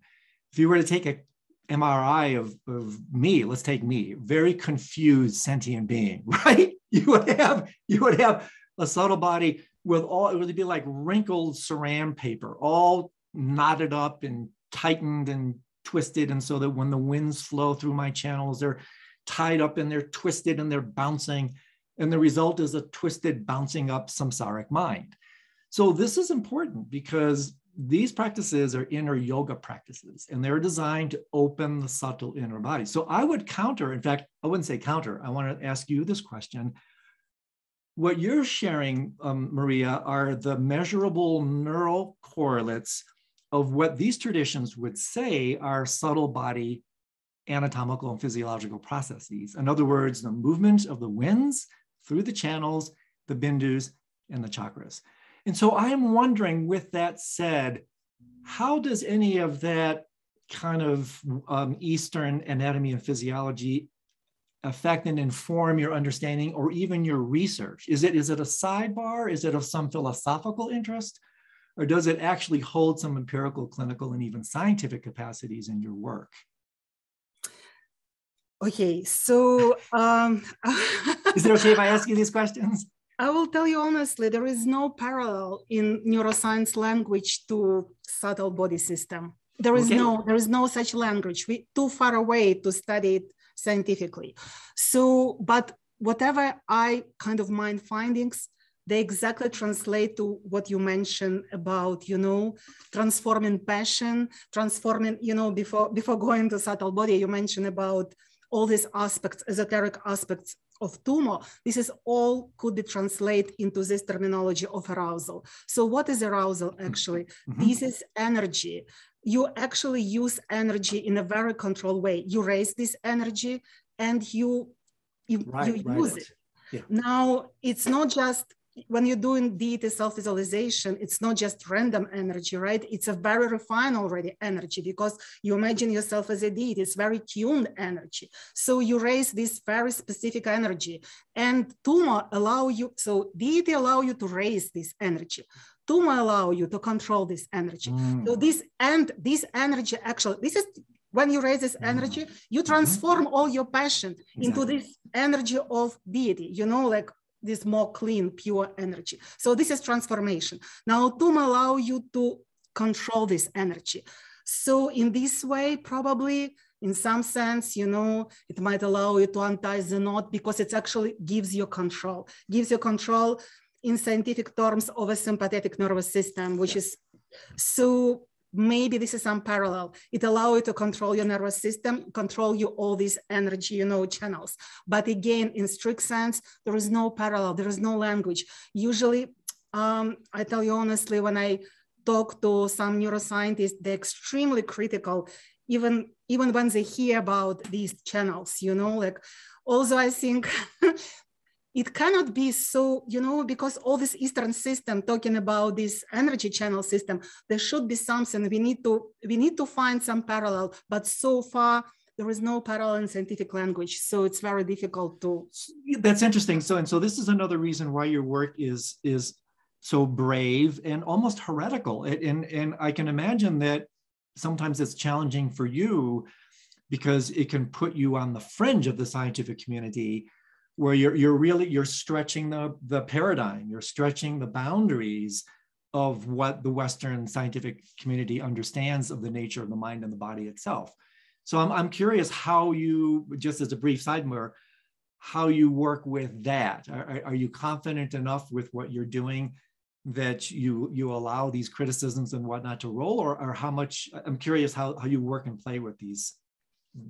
If you were to take a MRI of, of me, let's take me, very confused sentient being, right? You would have you would have a subtle body with all it would be like wrinkled saran paper, all knotted up and tightened and twisted. And so that when the winds flow through my channels, they're tied up and they're twisted and they're bouncing. And the result is a twisted, bouncing up samsaric mind. So this is important because these practices are inner yoga practices and they're designed to open the subtle inner body. So I would counter, in fact, I wouldn't say counter, I want to ask you this question what you're sharing, um, Maria, are the measurable neural correlates of what these traditions would say are subtle body anatomical and physiological processes. In other words, the movement of the winds through the channels, the bindus, and the chakras. And so I'm wondering, with that said, how does any of that kind of um, Eastern anatomy and physiology affect and inform your understanding or even your research? Is it, is it a sidebar? Is it of some philosophical interest? Or does it actually hold some empirical, clinical, and even scientific capacities in your work? Okay, so um, is it okay if I ask you these questions? I will tell you honestly, there is no parallel in neuroscience language to subtle body system. There is okay. no there is no such language. We too far away to study it scientifically. So, but whatever I kind of mind findings, they exactly translate to what you mentioned about, you know, transforming passion, transforming, you know, before before going to subtle body, you mentioned about all these aspects, esoteric aspects of tummo, This is all could be translated into this terminology of arousal. So what is arousal actually? Mm-hmm. This is energy you actually use energy in a very controlled way. You raise this energy and you you, right, you right. use it. Yeah. Now it's not just when you're doing deity self-visualization, it's not just random energy, right? It's a very refined already energy because you imagine yourself as a deity. It's very tuned energy. So you raise this very specific energy, and Tummo allow you. So deity allow you to raise this energy. Tummo allow you to control this energy. Mm. So this and this energy actually, this is when you raise this energy, you mm-hmm. transform all your passion exactly. into this energy of deity. You know, like this more clean, pure energy. So this is transformation. Now, Tummo allow you to control this energy. So in this way, probably in some sense, you know, it might allow you to untie the knot because it actually gives you control, gives you control in scientific terms of a sympathetic nervous system, which is so maybe this is unparalleled. It allows you to control your nervous system, control you all these energy, you know, channels. But again, in strict sense, there is no parallel, there is no language. Usually, um, I tell you honestly, when I talk to some neuroscientists, they're extremely critical, even, even when they hear about these channels, you know, like also I think it cannot be so, you know, because all this Eastern system talking about this energy channel system, there should be something we need to, we need to find some parallel, but so far there is no parallel in scientific language. So it's very difficult to. That's interesting. So, and so this is another reason why your work is, is so brave and almost heretical. And, and I can imagine that sometimes it's challenging for you because it can put you on the fringe of the scientific community where you're, you're really you're stretching the, the paradigm. You're stretching the boundaries of what the western scientific community understands of the nature of the mind and the body itself. So i'm, I'm curious how you just as a brief sidebar how you work with that. Are, are you confident enough with what you're doing that you you allow these criticisms and whatnot to roll or, or how much i'm curious how, how you work and play with these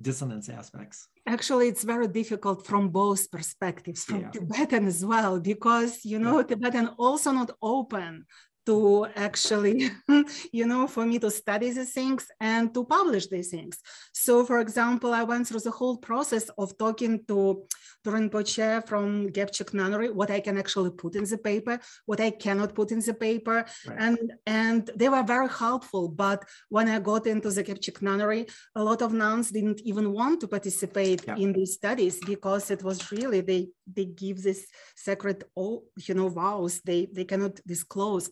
dissonance aspects? Actually, it's very difficult from both perspectives, from yeah. Tibetan as well, because you know, yeah. Tibetan also not open to actually, you know, for me to study these things and to publish these things. So, for example, I went through the whole process of talking to to Rinpoche from Gebchak Nunnery, what I can actually put in the paper, what I cannot put in the paper. Right. And, and they were very helpful. But when I got into the Gebchak Nunnery, a lot of nuns didn't even want to participate yeah. in these studies because it was really, they, they give this sacred, oh, you know, vows. They, they cannot disclose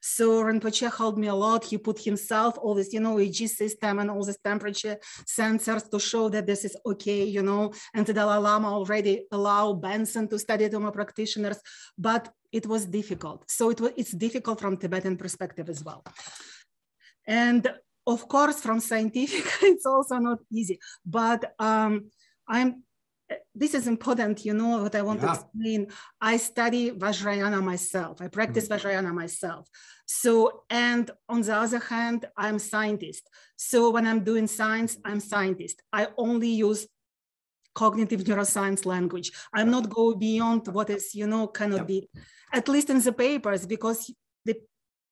So Rinpoche helped me a lot. He put himself all this, you know, EEG system and all this temperature sensors to show that this is okay, you know, and the Dalai Lama already already allow Benson to study Dharma practitioners, but it was difficult. So it was, it's difficult from Tibetan perspective as well. And of course, from scientific, it's also not easy, but um, I'm, this is important, you know what I want yeah. to explain. I study Vajrayana myself. I practice mm-hmm. Vajrayana myself. So, and on the other hand, I'm scientist. So when I'm doing science, I'm scientist. I only use cognitive neuroscience language. I'm not go beyond what is, you know, cannot be, at least in the papers, because the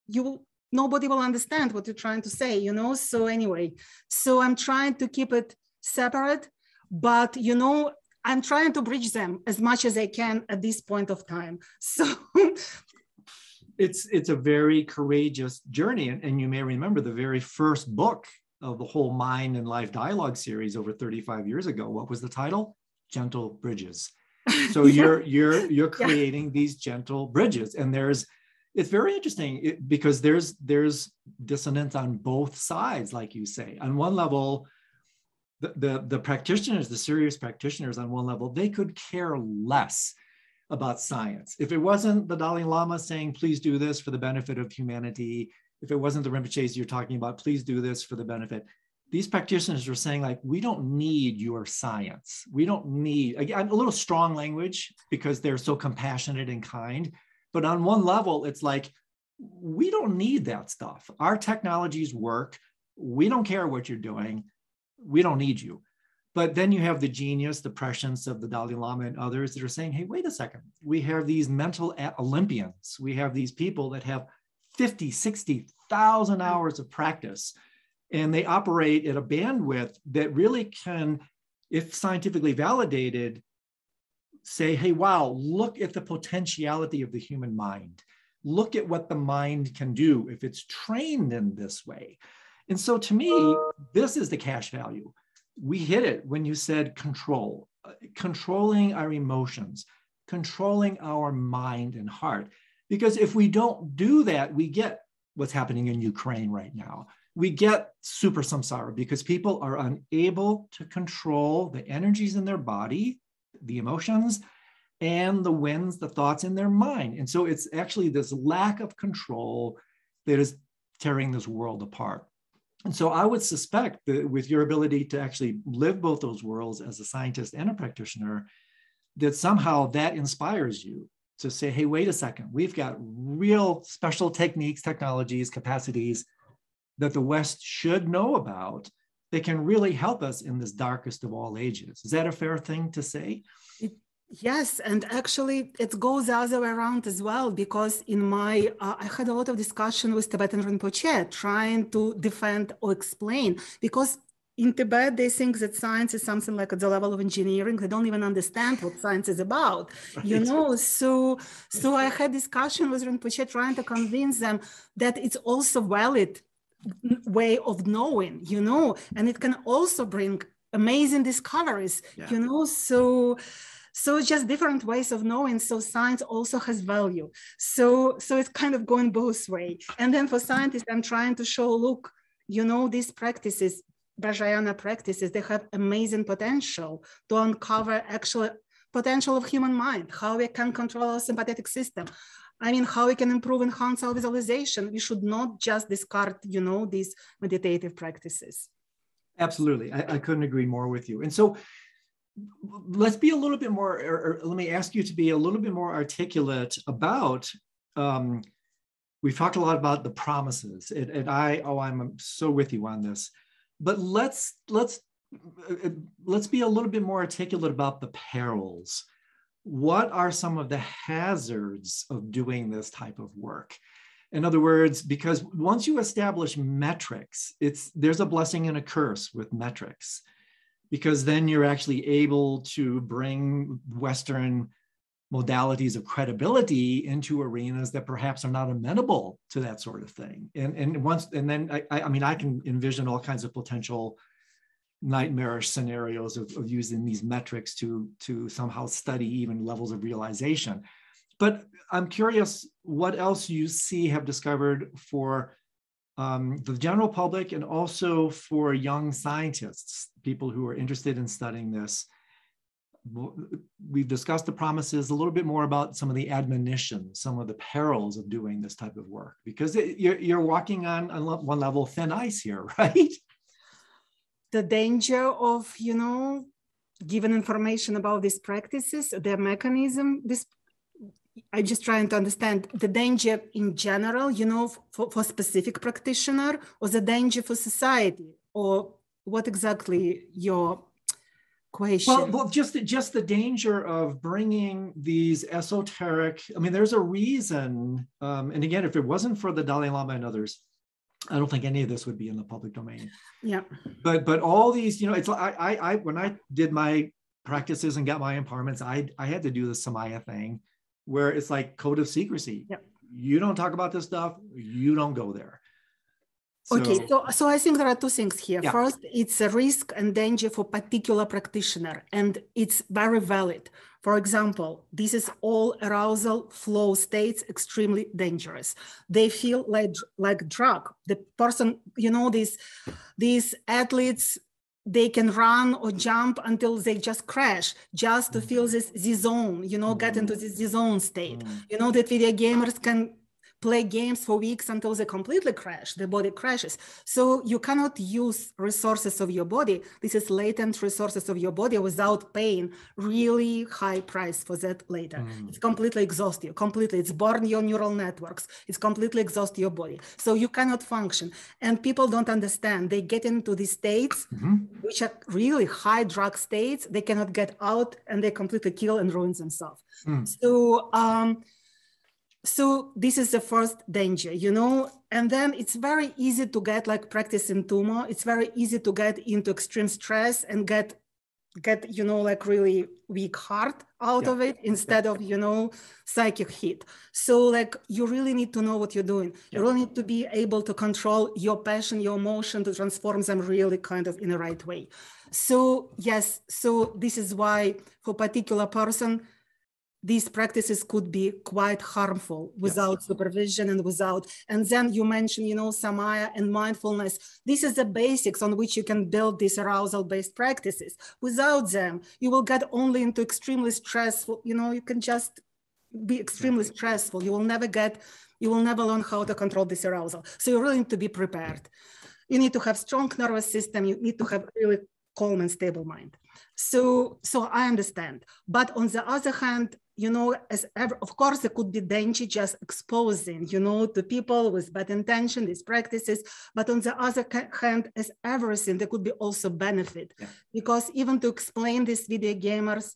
you nobody will understand what you're trying to say, you know. So anyway, so I'm trying to keep it separate, but you know, I'm trying to bridge them as much as I can at this point of time. So it's it's a very courageous journey. And, and you may remember the very first book of the whole mind and life dialogue series over 35 years ago what was the title gentle bridges so yeah. you're you're you're creating yeah. these gentle bridges and there's it's very interesting because there's there's dissonance on both sides like you say on one level the, the practitioners the serious practitioners on one level they could care less about science if it wasn't the dalai lama saying please do this for the benefit of humanity if it wasn't the Rinpoches you're talking about, please do this for the benefit. These practitioners are saying, like, we don't need your science. We don't need, again, a little strong language because they're so compassionate and kind. But on one level, it's like, we don't need that stuff. Our technologies work. We don't care what you're doing. We don't need you. But then you have the genius, the prescience of the Dalai Lama and others that are saying, hey, wait a second. We have these mental Olympians. We have these people that have 50, 60,000 hours of practice. And they operate at a bandwidth that really can, if scientifically validated, say, hey, wow, look at the potentiality of the human mind. Look at what the mind can do if it's trained in this way. And so to me, this is the cash value. We hit it when you said control, uh, controlling our emotions, controlling our mind and heart. Because if we don't do that, we get what's happening in Ukraine right now. We get super samsara because people are unable to control the energies in their body, the emotions, and the winds, the thoughts in their mind. And so it's actually this lack of control that is tearing this world apart. And so I would suspect that with your ability to actually live both those worlds as a scientist and a practitioner, that somehow that inspires you to say, hey, wait a second, we've got real special techniques, technologies, capacities that the West should know about that can really help us in this darkest of all ages. Is that a fair thing to say? It, yes, and actually it goes the other way around as well, because in my, uh, I had a lot of discussion with Tibetan Rinpoche trying to defend or explain, because in Tibet, they think that science is something like at the level of engineering. They don't even understand what science is about, right. you know. So, so I had discussion with Rinpoche trying to convince them that it's also valid way of knowing, you know, and it can also bring amazing discoveries, yeah. you know. So, so just different ways of knowing. So science also has value. So, so it's kind of going both way. And then for scientists, I'm trying to show, look, you know, these practices Vajrayana practices, they have amazing potential to uncover actual potential of human mind, how we can control our sympathetic system. I mean, how we can improve, enhance our visualization. We should not just discard, you know, these meditative practices. Absolutely. I, I couldn't agree more with you. And so let's be a little bit more, or, or let me ask you to be a little bit more articulate about um, we've talked a lot about the promises and, and, i oh i'm so with you on this but let's let's let's be a little bit more articulate about the perils. What are some of the hazards of doing this type of work? In other words because once you establish metrics it's there's a blessing and a curse with metrics because then you're actually able to bring western modalities of credibility into arenas that perhaps are not amenable to that sort of thing. And, and once, and then I, I mean, I can envision all kinds of potential nightmarish scenarios of, of using these metrics to, to somehow study even levels of realization. But I'm curious what else you see have discovered for um, the general public and also for young scientists, people who are interested in studying this. We've discussed the promises a little bit more about some of the admonitions some of the perils of doing this type of work because it, you're, you're walking on, on one level thin ice here right? The danger of you know given information about these practices their mechanism this i'm just trying to understand the danger in general you know for, for specific practitioner or the danger for society or what exactly your question. Well, well, just the, just the danger of bringing these esoteric. I mean, there's a reason. Um, and again, if it wasn't for the Dalai Lama and others, I don't think any of this would be in the public domain. Yeah. But but all these, you know, it's I I, I when I did my practices and got my empowerments, I I had to do the Samaya thing, where it's like code of secrecy. Yeah. You don't talk about this stuff. You don't go there. So, okay, so so I think there are two things here. Yeah. First, it's a risk and danger for particular practitioner, and it's very valid. For example, this is all arousal flow states extremely dangerous. They feel like like drug. The person, you know, these these athletes they can run or jump until they just crash just to feel this, this zone you know get into this zone state mm. you know that video gamers can play games for weeks until they completely crash, the body crashes. So you cannot use resources of your body. This is latent resources of your body without paying really high price for that later. Mm. It's completely exhaust you, completely. It's burn your neural networks. It's completely exhaust your body. So you cannot function. And people don't understand. They get into these states, mm-hmm. which are really high drug states. They cannot get out and they completely kill and ruin themselves. Mm. So um, so this is the first danger you know and then it's very easy to get like practice in tummo it's very easy to get into extreme stress and get get you know like really weak heart out yeah. of it instead yeah. of you know psychic hit so like you really need to know what you're doing yeah. you really need to be able to control your passion your emotion to transform them really kind of in the right way so yes so this is why for particular person these practices could be quite harmful without yes. supervision and without and then you mentioned you know samaya and mindfulness. This is the basics on which you can build these arousal based practices. Without them you will get only into extremely stressful you know you can just be extremely stressful. You will never get you will never learn how to control this arousal. So you really need to be prepared. You need to have strong nervous system. You need to have really calm and stable mind. So so i understand. But on the other hand you know, as ever, of course, there could be danger just exposing, you know, to people with bad intention, these practices. But on the other hand, as everything, there could be also benefit yeah. because even to explain these video gamers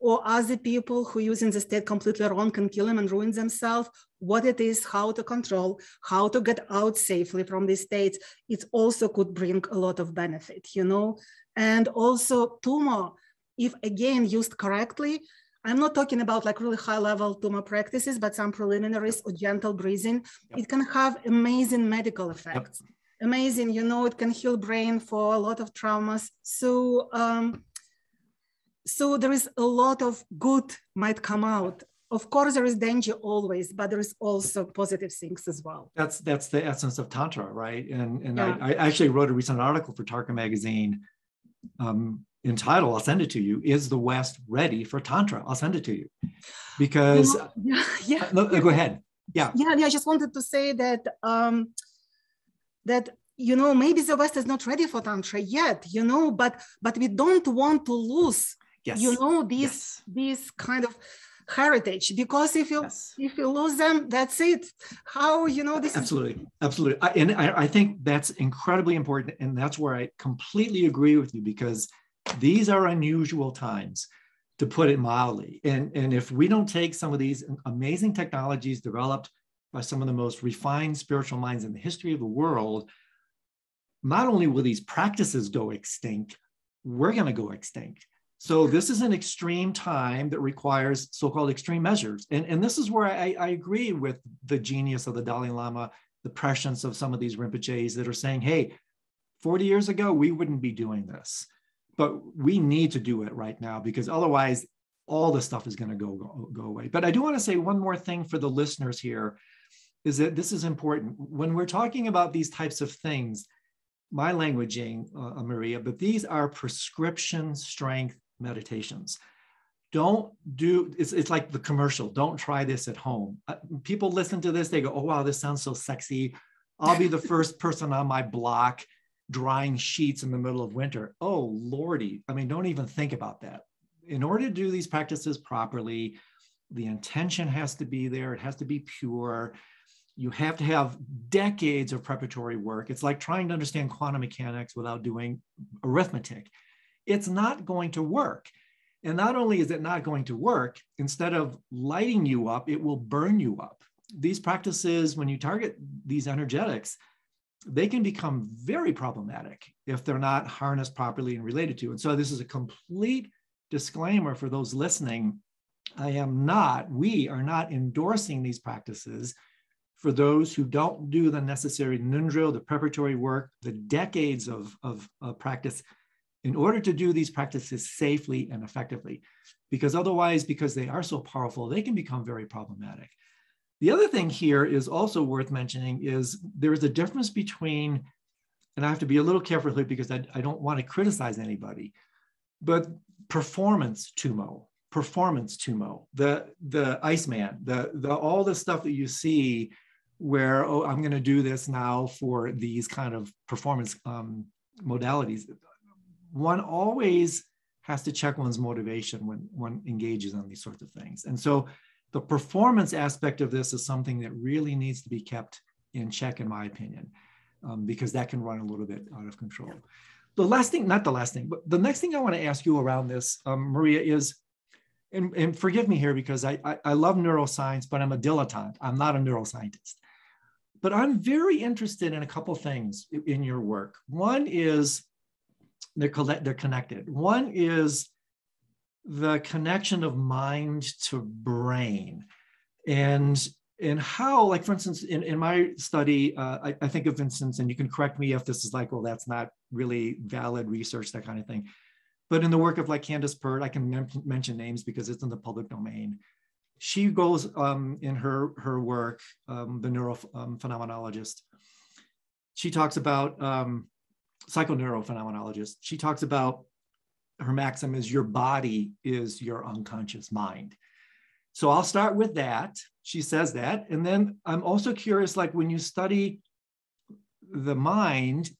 or other people who using the state completely wrong can kill them and ruin themselves, what it is, how to control, how to get out safely from these states, it also could bring a lot of benefit, you know. And also Tummo, if again used correctly, I'm not talking about like really high level Tummo practices, but some preliminaries or gentle breathing. Yep. It can have amazing medical effects. Yep. Amazing, you know, it can heal brain for a lot of traumas. So, um, so there is a lot of good might come out. Of course, there is danger always, but there is also positive things as well. That's that's the essence of tantra, right? And and yeah. I, I, actually wrote a recent article for Tarka magazine um, entitled, I'll send it to you, Is the West Ready for Tantra? I'll send it to you. Because, yeah, yeah. No, go ahead. Yeah. Yeah, yeah. I just wanted to say that, um, that, you know, maybe the West is not ready for Tantra yet, you know, but, but we don't want to lose, yes. you know, these, yes. these kind of, heritage because if you yes. if you lose them that's it how you know this absolutely is- absolutely I, and I, I think that's incredibly important and that's where i completely agree with you because these are unusual times, to put it mildly. And, and if we don't take some of these amazing technologies developed by some of the most refined spiritual minds in the history of the world, not only will these practices go extinct, we're going to go extinct. So this is an extreme time that requires so-called extreme measures. And, and this is where I, I agree with the genius of the Dalai Lama, the prescience of some of these Rinpoches that are saying, hey, 40 years ago, we wouldn't be doing this but we need to do it right now because otherwise all the stuff is going to go, go, go away. But i do want to say one more thing for the listeners here is that this is important. When we're talking about these types of things my languaging uh, maria but these are prescription strength meditations. Don't do it's, it's like the commercial don't try this at home. Uh, people listen to this they go oh wow this sounds so sexy. I'll be the first person on my block drying sheets in the middle of winter. Oh, Lordy. I mean, don't even think about that. In order to do these practices properly, the intention has to be there, it has to be pure. You have to have decades of preparatory work. It's like trying to understand quantum mechanics without doing arithmetic. It's not going to work. And not only is it not going to work, instead of lighting you up, it will burn you up. These practices, when you target these energetics, they can become very problematic if they're not harnessed properly and related to. And so this is a complete disclaimer for those listening. I am not, we are not endorsing these practices for those who don't do the necessary ngondro, the preparatory work, the decades of, of, of practice in order to do these practices safely and effectively. Because otherwise, because they are so powerful, they can become very problematic. The other thing here is also worth mentioning is there's a difference between, and I have to be a little careful here because I, I don't want to criticize anybody, but performance tummo, performance tummo, the the Iceman, the the all the stuff that you see where oh I'm going to do this now for these kind of performance um, modalities. One always has to check one's motivation when one engages on these sorts of things, and so the performance aspect of this is something that really needs to be kept in check, in my opinion, um, because that can run a little bit out of control. The last thing, not the last thing, but the next thing I want to ask you around this, um, Maria, is, and, and, forgive me here because I, I, I love neuroscience, but I'm a dilettante. I'm not a neuroscientist. But I'm very interested in a couple things in your work. One is they're, they're connected. One is the connection of mind to brain. And and how, like for instance, in, in my study, uh, I, I, think of instance, and you can correct me if this is like, well, that's not really valid research, that kind of thing. But in the work of like Candace Pert, I can mention names because it's in the public domain. She goes um, in her her work, um, the neurophenomenologist. Um, she talks about um, psychoneurophenomenologist. She talks about her maxim is your body is your unconscious mind. So I'll start with that. She says that. And then I'm also curious like when you study the mind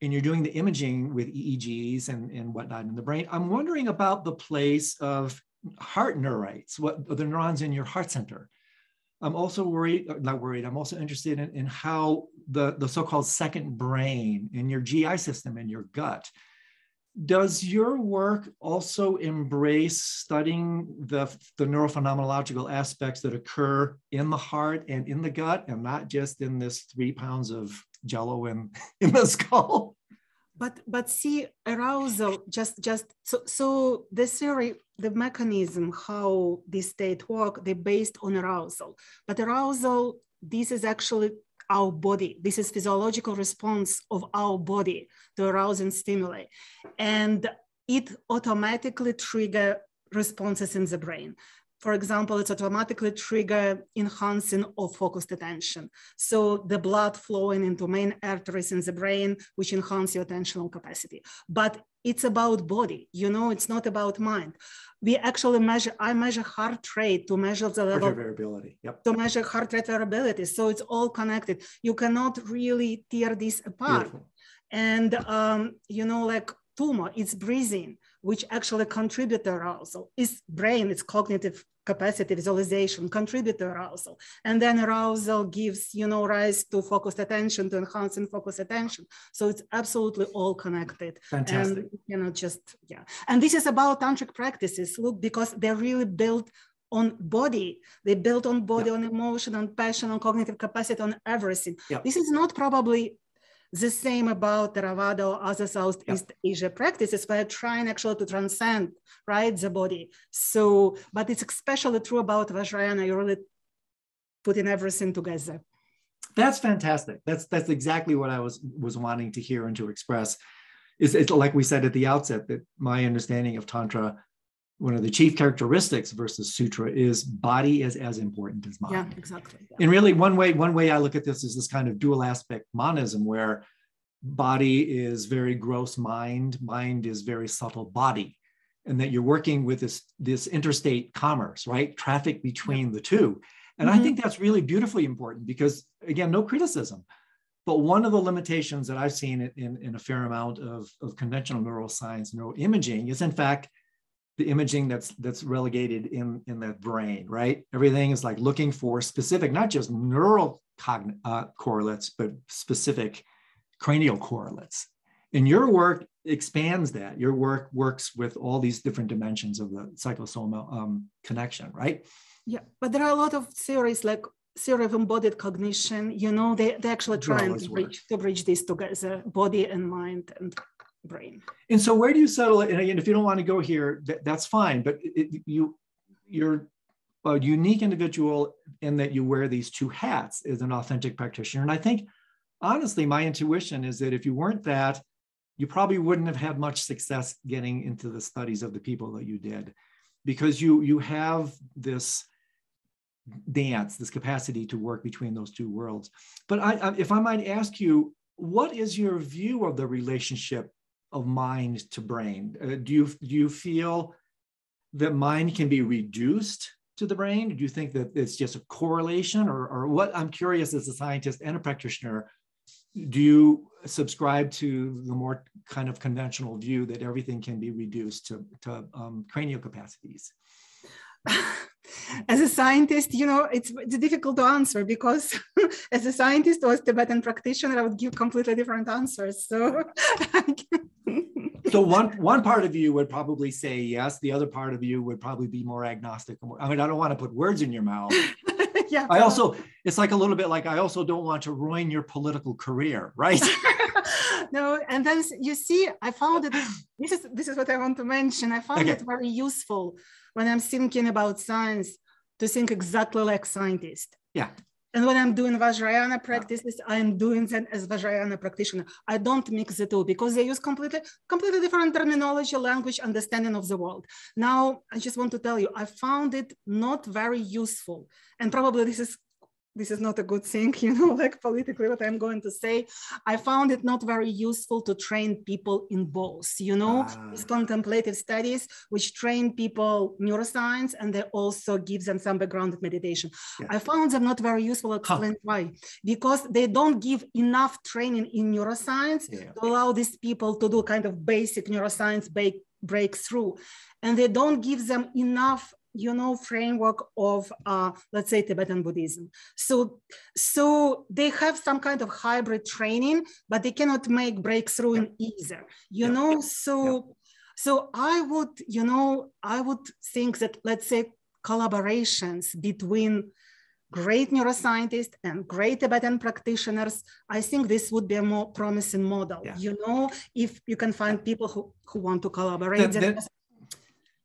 and you're doing the imaging with EEGs and, and whatnot in the brain, I'm wondering about the place of heart neurites, what the neurons in your heart center. I'm also worried, uh, not worried, I'm also interested in, in how the, the so-called second brain in your GI system in your gut does your work also embrace studying the, the neurophenomenological aspects that occur in the heart and in the gut and not just in this three pounds of jello in, in the skull? But but see arousal just just so so the theory the mechanism how this state work they based on arousal but arousal this is actually our body. This is physiological response of our body to arousing stimuli. And it automatically trigger responses in the brain. For example, it's automatically trigger enhancing of focused attention. So the blood flowing into main arteries in the brain, which enhance your attentional capacity. But it's about body, you know, it's not about mind. We actually measure, I measure heart rate to measure the level of variability. Yep. To measure heart rate variability. So it's all connected. You cannot really tear this apart. Beautiful. And um, you know, like tummo, it's breathing, which actually contribute to arousal. It's brain, it's cognitive capacity, visualization, contribute to arousal. And then arousal gives, you know, rise to focused attention, to enhancing focused attention. So it's absolutely all connected. Fantastic. And, you know, just, yeah. And this is about tantric practices, look, because they're really built on body. They built on body, on emotion, on passion, on cognitive capacity, on everything. Yeah. This is not probably the same about Theravada or other Southeast yep. Asia practices, we're trying actually to transcend, right, the body. So, but it's especially true about Vajrayana, you're really putting everything together. That's fantastic. That's that's exactly what I was was wanting to hear and to express. Is it's like we said at the outset that my understanding of Tantra one of the chief characteristics versus sutra is body is as important as mind. Yeah, exactly. Yeah. And really, one way one way I look at this is this kind of dual aspect monism, where body is very gross mind, mind is very subtle body, and that you're working with this this interstate commerce, right? Traffic between yeah. the two. And mm-hmm. I think that's really beautifully important because again, no criticism. But one of the limitations that I've seen in, in a fair amount of, of conventional neuroscience, neuroimaging, is in fact the imaging that's that's relegated in in that brain right? Everything is like looking for specific not just neural cogn- uh, correlates but specific cranial correlates. And your work expands that. Your work works with all these different dimensions of the psychosoma um, connection right? Yeah but there are a lot of theories like theory of embodied cognition you know they, they're actually trying to bridge, to bridge this together body and mind and brain. And so, where do you settle it? And again, if you don't want to go here, that, that's fine. But it, you, you're a unique individual in that you wear these two hats as an authentic practitioner. And I think, honestly, my intuition is that if you weren't that, you probably wouldn't have had much success getting into the studies of the people that you did, because you you have this dance, this capacity to work between those two worlds. But I, if I might ask you, what is your view of the relationship of mind to brain? Uh, do you do you feel that mind can be reduced to the brain? Do you think that it's just a correlation, or or what? I'm curious as a scientist and a practitioner. Do you subscribe to the more kind of conventional view that everything can be reduced to, to um, cranial capacities? as a scientist, you know, it's, it's difficult to answer because as a scientist or as Tibetan practitioner, I would give completely different answers. So, so one one part of you would probably say yes. The other part of you would probably be more agnostic. I mean, I don't want to put words in your mouth. yeah. I also, it's like a little bit like I also don't want to ruin your political career, right? no, and then you see, I found it. This is this is what I want to mention. I found okay. it very useful when I'm thinking about science to think exactly like scientists. Yeah. And when I'm doing Vajrayana practices, I'm doing them as Vajrayana practitioner. I don't mix the two because they use completely, completely different terminology, language, understanding of the world. Now, I just want to tell you, I found it not very useful. And probably this is this is not a good thing, you know, like politically what I'm going to say. I found it not very useful to train people in both, you know, ah. these contemplative studies, which train people neuroscience and they also give them some background meditation. Yeah. I found them not very useful. explain huh. why. Because they don't give enough training in neuroscience yeah. to allow these people to do kind of basic neuroscience breakthrough. And they don't give them enough you know framework of uh, let's say tibetan buddhism so so they have some kind of hybrid training but they cannot make breakthrough in either you yeah. know so yeah. so i would you know i would think that let's say collaborations between great neuroscientists and great Tibetan practitioners, I think this would be a more promising model. Yeah. You know, if you can find people who, who want to collaborate. That, that,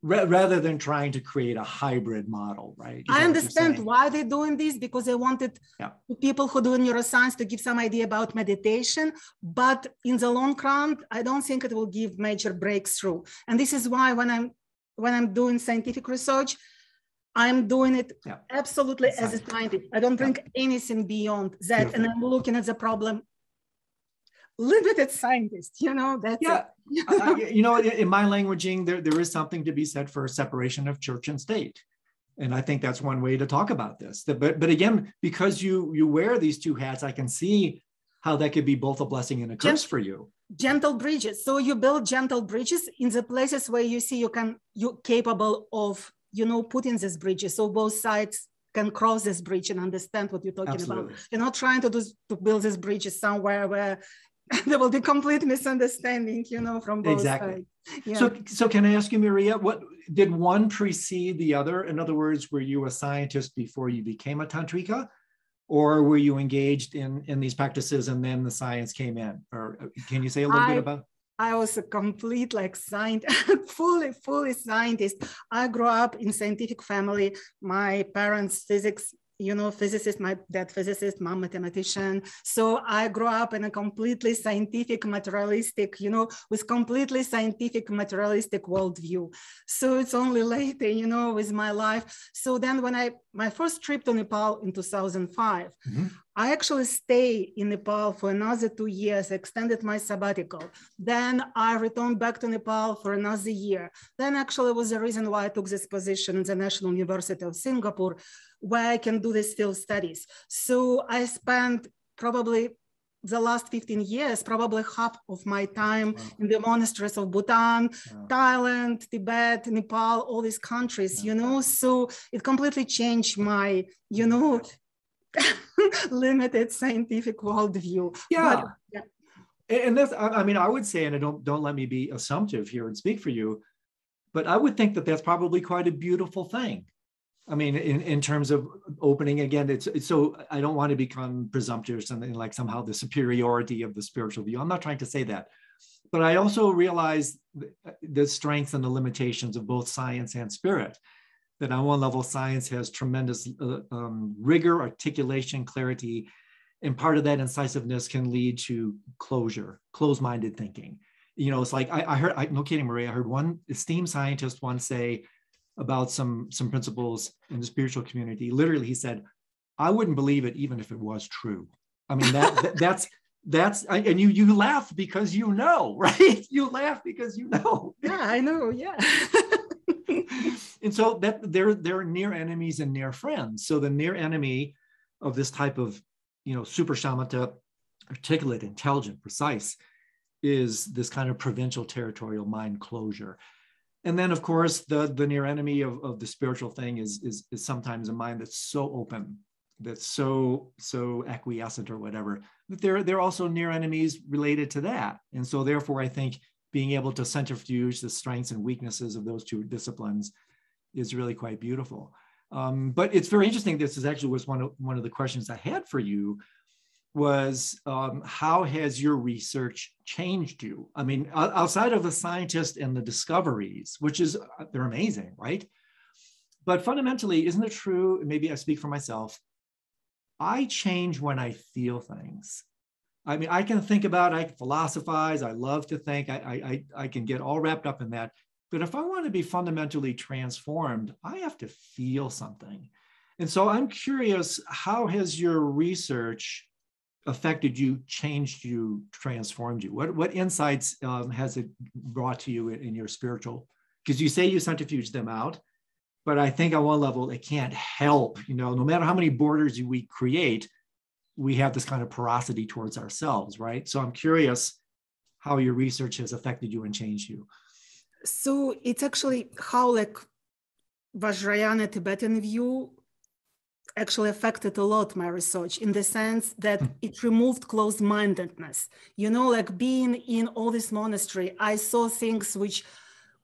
rather than trying to create a hybrid model, right? I understand why they're doing this because they wanted yeah. people who do neuroscience to give some idea about meditation, but in the long run, I don't think it will give major breakthrough. And this is why when I'm when I'm doing scientific research, I'm doing it yeah. absolutely as a scientist. I don't bring yeah. anything beyond that, Beautiful. and I'm looking at the problem limited scientist you know that's yeah I, you know in my languaging there, there is something to be said for a separation of church and state. And i think that's one way to talk about this. But but again because you you wear these two hats i can see how that could be both a blessing and a curse Gent- for you. gentle bridges. So you build gentle bridges in the places where you see you can you're capable of you know putting these bridges. So both sides can cross this bridge and understand what you're talking Absolutely. about. You're not trying to do to build these bridges somewhere where there will be complete misunderstanding, you know, from both exactly. sides. Yeah. So, so can I ask you, Maria, what did one precede the other? In other words, were you a scientist before you became a tantrika, or were you engaged in in these practices and then the science came in? Or uh, can you say a little I, bit about? I was a complete like scientist, fully, fully scientist. I grew up in scientific family. My parents physics you know, physicist, my dad physicist, mom mathematician. So I grew up in a completely scientific, materialistic, you know, with completely scientific, materialistic worldview. So it's only later, you know, with my life. So then when I, my first trip to Nepal in 2005, mm-hmm. I actually stay in Nepal for another two years, extended my sabbatical. Then I returned back to Nepal for another year. Then actually was the reason why I took this position in the National University of Singapore, where I can do these field studies. So I spent probably the last 15 years, probably half of my time wow. in the monasteries of Bhutan, wow. Thailand, Tibet, Nepal, all these countries, yeah. you know, so it completely changed my, you know, limited scientific worldview. Yeah. But, yeah. And that's, I mean, I would say, and I don't, don't let me be assumptive here and speak for you, but I would think that that's probably quite a beautiful thing I mean, in, in terms of opening again, it's, it's so I don't want to become presumptuous or something like somehow the superiority of the spiritual view. I'm not trying to say that, but I also realize the strengths and the limitations of both science and spirit. That on one level, science has tremendous uh, um, rigor, articulation, clarity, and part of that incisiveness can lead to closure, closed-minded thinking. You know, it's like I, I heard, I, no kidding, Maria, I heard one esteemed scientist once say about some some principles in the spiritual community. Literally he said i wouldn't believe it even if it was true. I mean that, that that's that's and you you laugh because you know right? You laugh because you know. Yeah i know yeah and so that they're they're near enemies and near friends. So the near enemy of this type of you know super shamatha articulate intelligent precise is this kind of provincial territorial mind closure. And then of course the the near enemy of, of the spiritual thing is, is is sometimes a mind that's so open that's so so acquiescent or whatever but they're they're also near enemies related to that. And so therefore i think being able to centrifuge the strengths and weaknesses of those two disciplines is really quite beautiful um, but it's very interesting this is actually was one of one of the questions i had for you was um, how has your research changed you? I mean, outside of the scientist and the discoveries, which is, uh, they're amazing, right? But fundamentally, isn't it true? Maybe I speak for myself. I change when I feel things. I mean, I can think about, I philosophize, I love to think, I, I, I can get all wrapped up in that. But if I want to be fundamentally transformed, I have to feel something. And so I'm curious, how has your research affected you, changed you, transformed you? What, what insights um, has it brought to you in, in your spiritual? Because you say you centrifuge them out, but I think on one level, it can't help, you know, no matter how many borders we create, we have this kind of porosity towards ourselves, right? So I'm curious how your research has affected you and changed you. So it's actually how like Vajrayana Tibetan view actually affected a lot my research in the sense that hmm. it removed closed-mindedness. You know, like being in all this monastery, I saw things which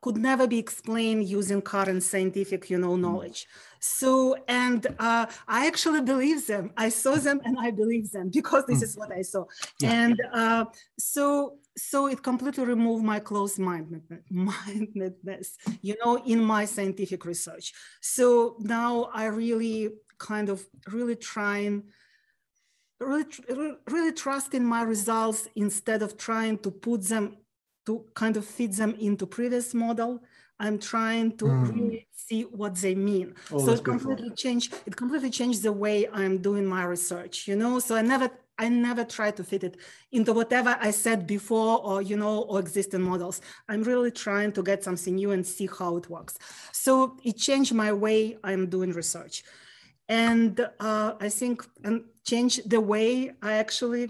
could never be explained using current scientific, you know, hmm. knowledge. So, and uh, I actually believe them. I saw them and I believe them because this mm. is what I saw. Yeah. And uh, so, so it completely removed my closed mindedness, you know, in my scientific research. So now I really kind of really trying really, really trust in my results instead of trying to put them to kind of fit them into previous model i'm trying to mm. really see what they mean oh, so it completely changed it completely changed the way i'm doing my research you know so i never I never try to fit it into whatever I said before or, you know, or existing models. I'm really trying to get something new and see how it works. So it changed my way I'm doing research and uh, I think and change the way I actually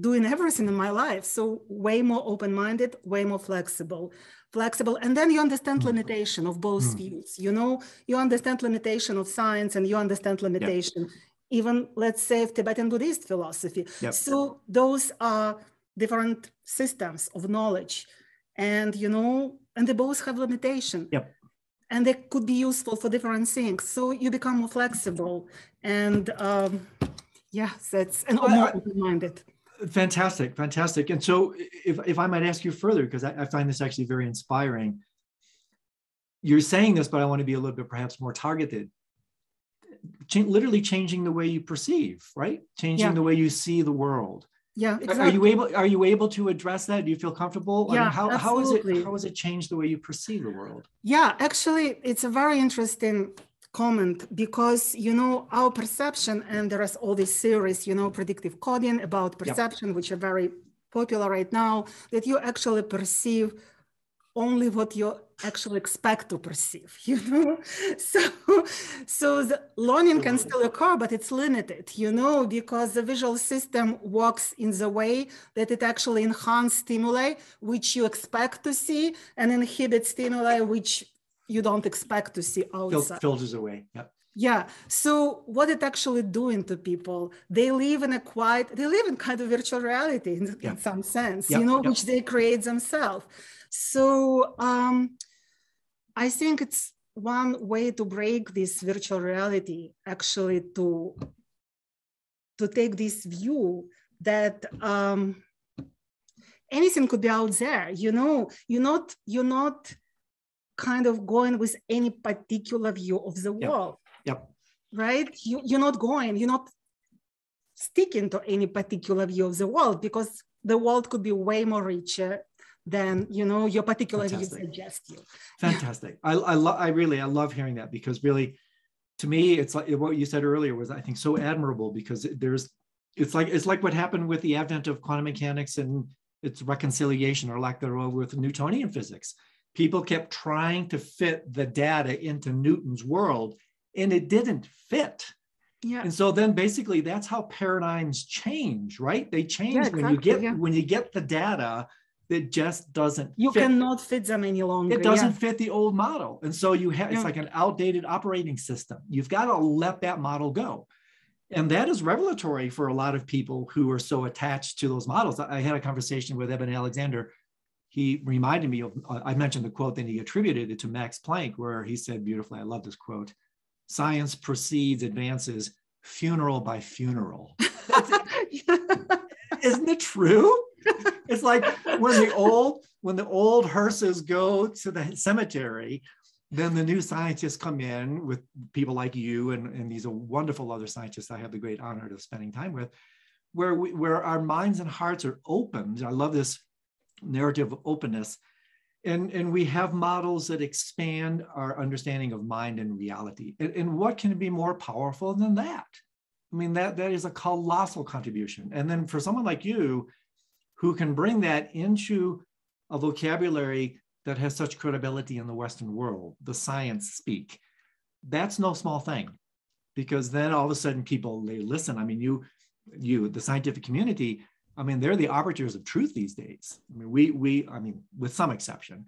doing everything in my life. So way more open-minded, way more flexible, flexible. And then you understand mm. limitation of both mm. fields. You know, you understand limitation of science and you understand limitation, yep. even let's say of Tibetan Buddhist philosophy. Yep. So those are different systems of knowledge. And you know, and they both have limitation. Yep and they could be useful for different things. So you become more flexible and um, yeah, that's and more open-minded. Fantastic, fantastic. And so if, if I might ask you further, because I, I find this actually very inspiring, you're saying this, but I want to be a little bit perhaps more targeted. Ch- literally changing the way you perceive, right? Changing yeah. the way you see the world yeah exactly. are you able are you able to address that do you feel comfortable yeah I mean, how, absolutely. how is it how has it changed the way you perceive the world yeah actually it's a very interesting comment because you know our perception and there is all these theories you know predictive coding about perception yep. which are very popular right now that you actually perceive only what you actually expect to perceive you know so so the learning can mm-hmm. still occur but it's limited you know because the visual system works in the way that it actually enhances stimuli which you expect to see and inhibits stimuli which you don't expect to see outside filters away yep yeah. So what it actually doing to people? They live in a quiet, they live in kind of virtual reality in, in some sense, you know, which they create themselves. So um, I think it's one way to break this virtual reality, actually to, to take this view that um, anything could be out there. You know, you're not, you're not kind of going with any particular view of the yep. world. Yep. Right? You, you're not going, you're not sticking to any particular view of the world because the world could be way more richer than you know your particular view suggest you. Fantastic. I I, lo- I really I love hearing that because really, to me, it's like what you said earlier was I think so admirable because there's it's like it's like what happened with the advent of quantum mechanics and its reconciliation or lack thereof with Newtonian physics. People kept trying to fit the data into Newton's world, and it didn't fit. Yeah. And so then basically that's how paradigms change, right? They change yeah, exactly, when you get yeah. when you get the data it just doesn't you fit. cannot fit them any longer it doesn't yeah. fit the old model and so you have it's like an outdated operating system you've got to let that model go and that is revelatory for a lot of people who are so attached to those models i had a conversation with eben alexander he reminded me of uh, i mentioned the quote then he attributed it to max planck where he said beautifully i love this quote science proceeds advances funeral by funeral Isn't it true? It's like when the old when the old hearses go to the cemetery, then the new scientists come in with people like you and, and these wonderful other scientists I have the great honor of spending time with, where we, where our minds and hearts are opened. I love this narrative openness. And, and we have models that expand our understanding of mind and reality. And, and what can be more powerful than that? I mean, that, that is a colossal contribution. And then for someone like you, who can bring that into a vocabulary that has such credibility in the Western world, the science speak, that's no small thing. Because then all of a sudden people they listen. I mean, you, you, the scientific community, I mean, they're the arbiters of truth these days. I mean, we, we, I mean, with some exception,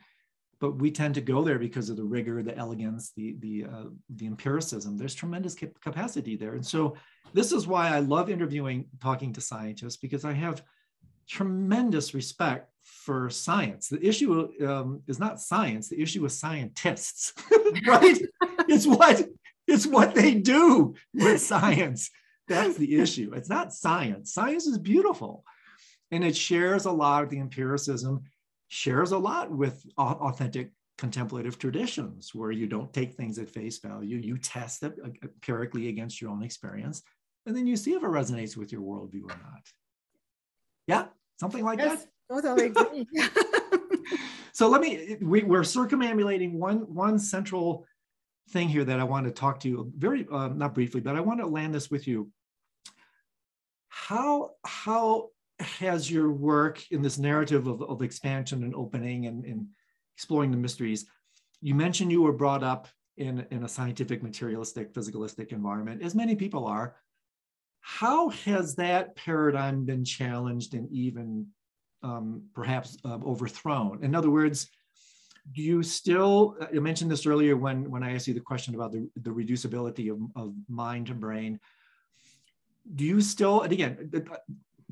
but we tend to go there because of the rigor, the elegance, the the uh, the empiricism. There's tremendous capacity there, and so this is why I love interviewing, talking to scientists because I have tremendous respect for science. The issue um, is not science. The issue is scientists, right? it's what it's what they do with science. That's the issue. It's not science. Science is beautiful, and it shares a lot of the empiricism. Shares a lot with authentic contemplative traditions where you don't take things at face value. You test it empirically against your own experience, and then you see if it resonates with your worldview or not. Yeah, something like yes, that. Totally agree. so let me we, we're circumambulating one one central thing here that I want to talk to you very uh, not briefly, but I want to land this with you. How how has your work in this narrative of, of expansion and opening and, and exploring the mysteries? You mentioned you were brought up in, in a scientific, materialistic, physicalistic environment, as many people are. How has that paradigm been challenged and even um, perhaps uh, overthrown? In other words, do you still, I mentioned this earlier when, when I asked you the question about the, the reducibility of, of mind to brain. Do you still, and again,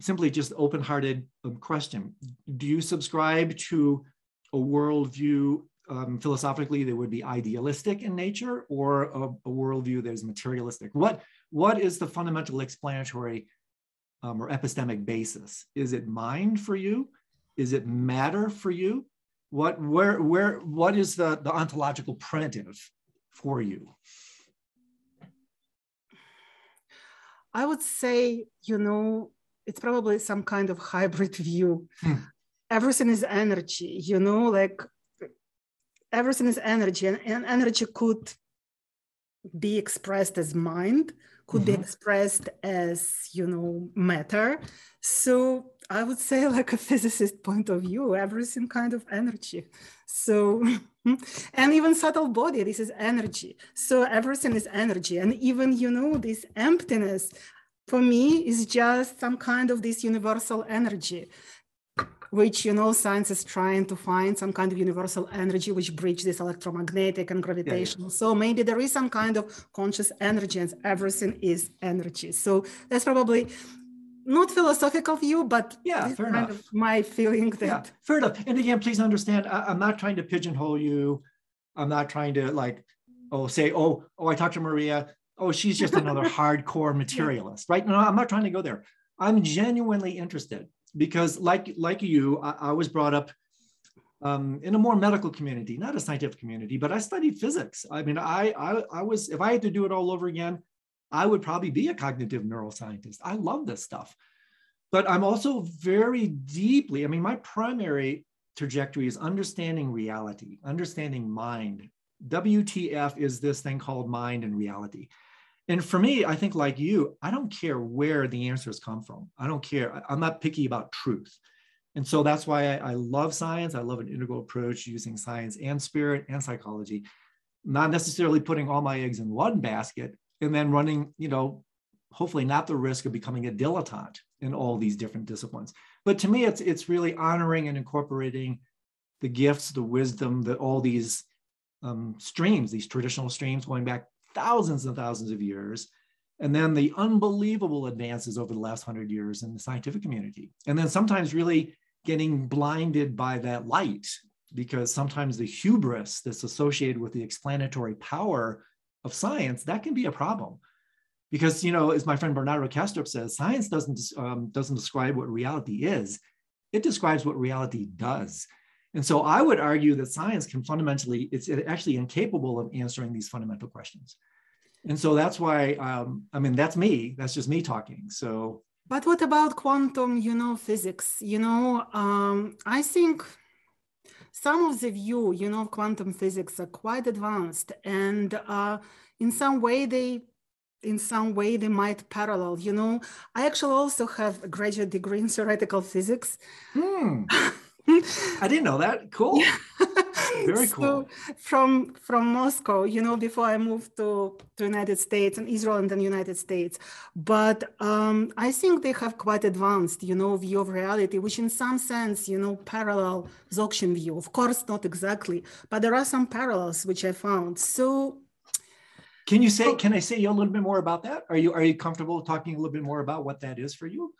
simply just open-hearted um, question, do you subscribe to a worldview um, philosophically that would be idealistic in nature or a, a worldview that is materialistic? What, what is the fundamental explanatory um, or epistemic basis? Is it mind for you? Is it matter for you? What, where, where, what is the, the ontological primitive for you? I would say, you know, it's probably some kind of hybrid view. Hmm. Everything is energy, you know, like everything is energy, and, and energy could be expressed as mind, could mm-hmm. be expressed as you know matter so i would say like a physicist point of view everything kind of energy so and even subtle body this is energy so everything is energy and even you know this emptiness for me is just some kind of this universal energy which you know science is trying to find some kind of universal energy which bridge this electromagnetic and gravitational yeah, yeah. so maybe there is some kind of conscious energy and everything is energy. So that's probably not philosophical view but yeah fair kind enough. of my feeling that yeah, fair enough. And again please understand I, i'm not trying to pigeonhole you. I'm not trying to like oh say oh oh i talked to maria oh she's just another hardcore materialist right no i'm not trying to go there i'm genuinely interested because like like you, I, I was brought up um, in a more medical community, not a scientific community, but I studied physics. I mean, I, I I was if I had to do it all over again, I would probably be a cognitive neuroscientist. I love this stuff. But I'm also very deeply, I mean, my primary trajectory is understanding reality, understanding mind. WTF is this thing called mind and reality. And for me, I think like you, I don't care where the answers come from. I don't care. I'm not picky about truth. And so that's why I, I love science. I love an integral approach using science and spirit and psychology, not necessarily putting all my eggs in one basket and then running, you know, hopefully not the risk of becoming a dilettante in all these different disciplines. But to me, it's it's really honoring and incorporating the gifts, the wisdom, that all these um, streams, these traditional streams going back thousands and thousands of years. And then the unbelievable advances over the last hundred years in the scientific community. And then sometimes really getting blinded by that light because sometimes the hubris that's associated with the explanatory power of science, that can be a problem. because you know as my friend bernardo kastrup says science doesn't um, doesn't describe what reality is it describes what reality does and so i would argue that science can fundamentally it's actually incapable of answering these fundamental questions. And so that's why um, i mean that's me that's just me talking so. But what about quantum you know physics? You know um, i think some of the view you know quantum physics are quite advanced and uh, in some way they in some way they might parallel you know. I actually also have a graduate degree in theoretical physics. Hmm. i didn't know that. Cool. Very cool. so from from moscow you know before i moved to to united states and israel and then united states. But um, i think they have quite advanced you know view of reality which in some sense you know parallel Dzogchen view. Of course not exactly but there are some parallels which i found. So can you say, can I say you a little bit more about that? Are you, are you comfortable talking a little bit more about what that is for you?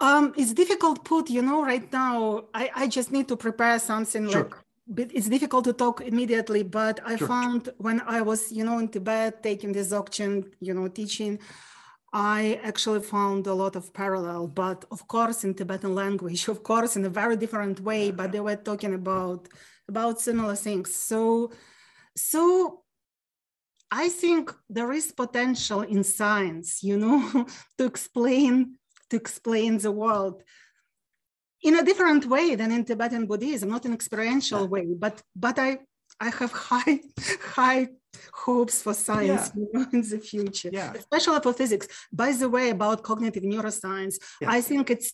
Um, it's difficult put, you know, right now, I, I just need to prepare something sure. like, but it's difficult to talk immediately, but I sure. found when I was, you know, in Tibet taking this Dzogchen, you know, teaching, I actually found a lot of parallel, but of course in Tibetan language, of course in a very different way, but they were talking about about similar things. So, so I think there is potential in science, you know, to explain to explain the world in a different way than in Tibetan Buddhism, not an experiential way, but but I I have high high hopes for science yeah. you know, in the future, yeah. especially for physics. By the way, about cognitive neuroscience, yeah. I think it's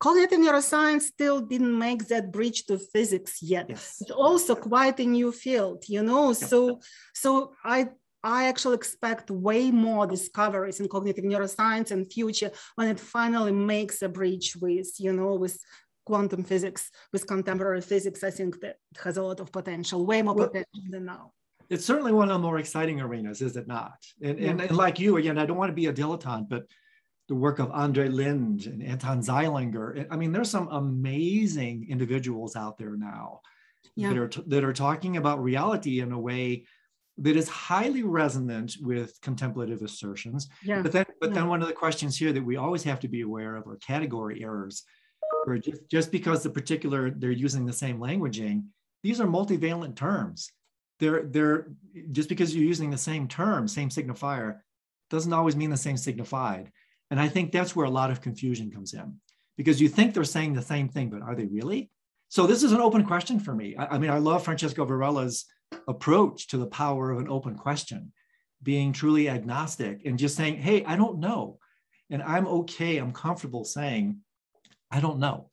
cognitive neuroscience still didn't make that bridge to physics yet. Yes. It's also quite a new field, you know. So so I I actually expect way more discoveries in cognitive neuroscience in future when it finally makes a bridge with, you know, with quantum physics, with contemporary physics. I think that it has a lot of potential, way more well, potential than now. It's certainly one of the more exciting arenas, is it not? And, yeah. and, and like you, again, I don't want to be a dilettante, but the work of Andre Linde and Anton Zeilinger. I mean, there's some amazing individuals out there now yeah. that are that are talking about reality in a way that is highly resonant with contemplative assertions. Yeah. But then, but yeah. then one of the questions here that we always have to be aware of are category errors, where just, just because the particular they're using the same languaging, these are multivalent terms. They're they're just because you're using the same term, same signifier, doesn't always mean the same signified. And I think that's where a lot of confusion comes in because you think they're saying the same thing, but are they really? So this is an open question for me. I, I mean, I love Francisco Varela's approach to the power of an open question, being truly agnostic and just saying, hey, I don't know. And I'm okay, I'm comfortable saying, I don't know.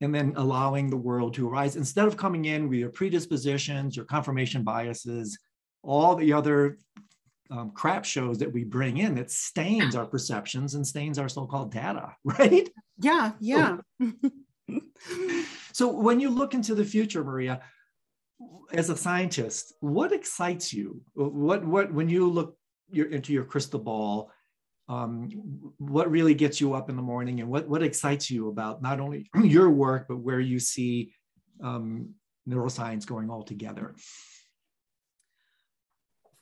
And then allowing the world to arise instead of coming in with your predispositions, your confirmation biases, all the other um, crap shows that we bring in that stains our perceptions and stains our so-called data, right? Yeah, yeah. So, so when you look into the future, Maria, as a scientist, what excites you? What what when you look your, into your crystal ball, um, what really gets you up in the morning, and what what excites you about not only your work but where you see um, neuroscience going all together?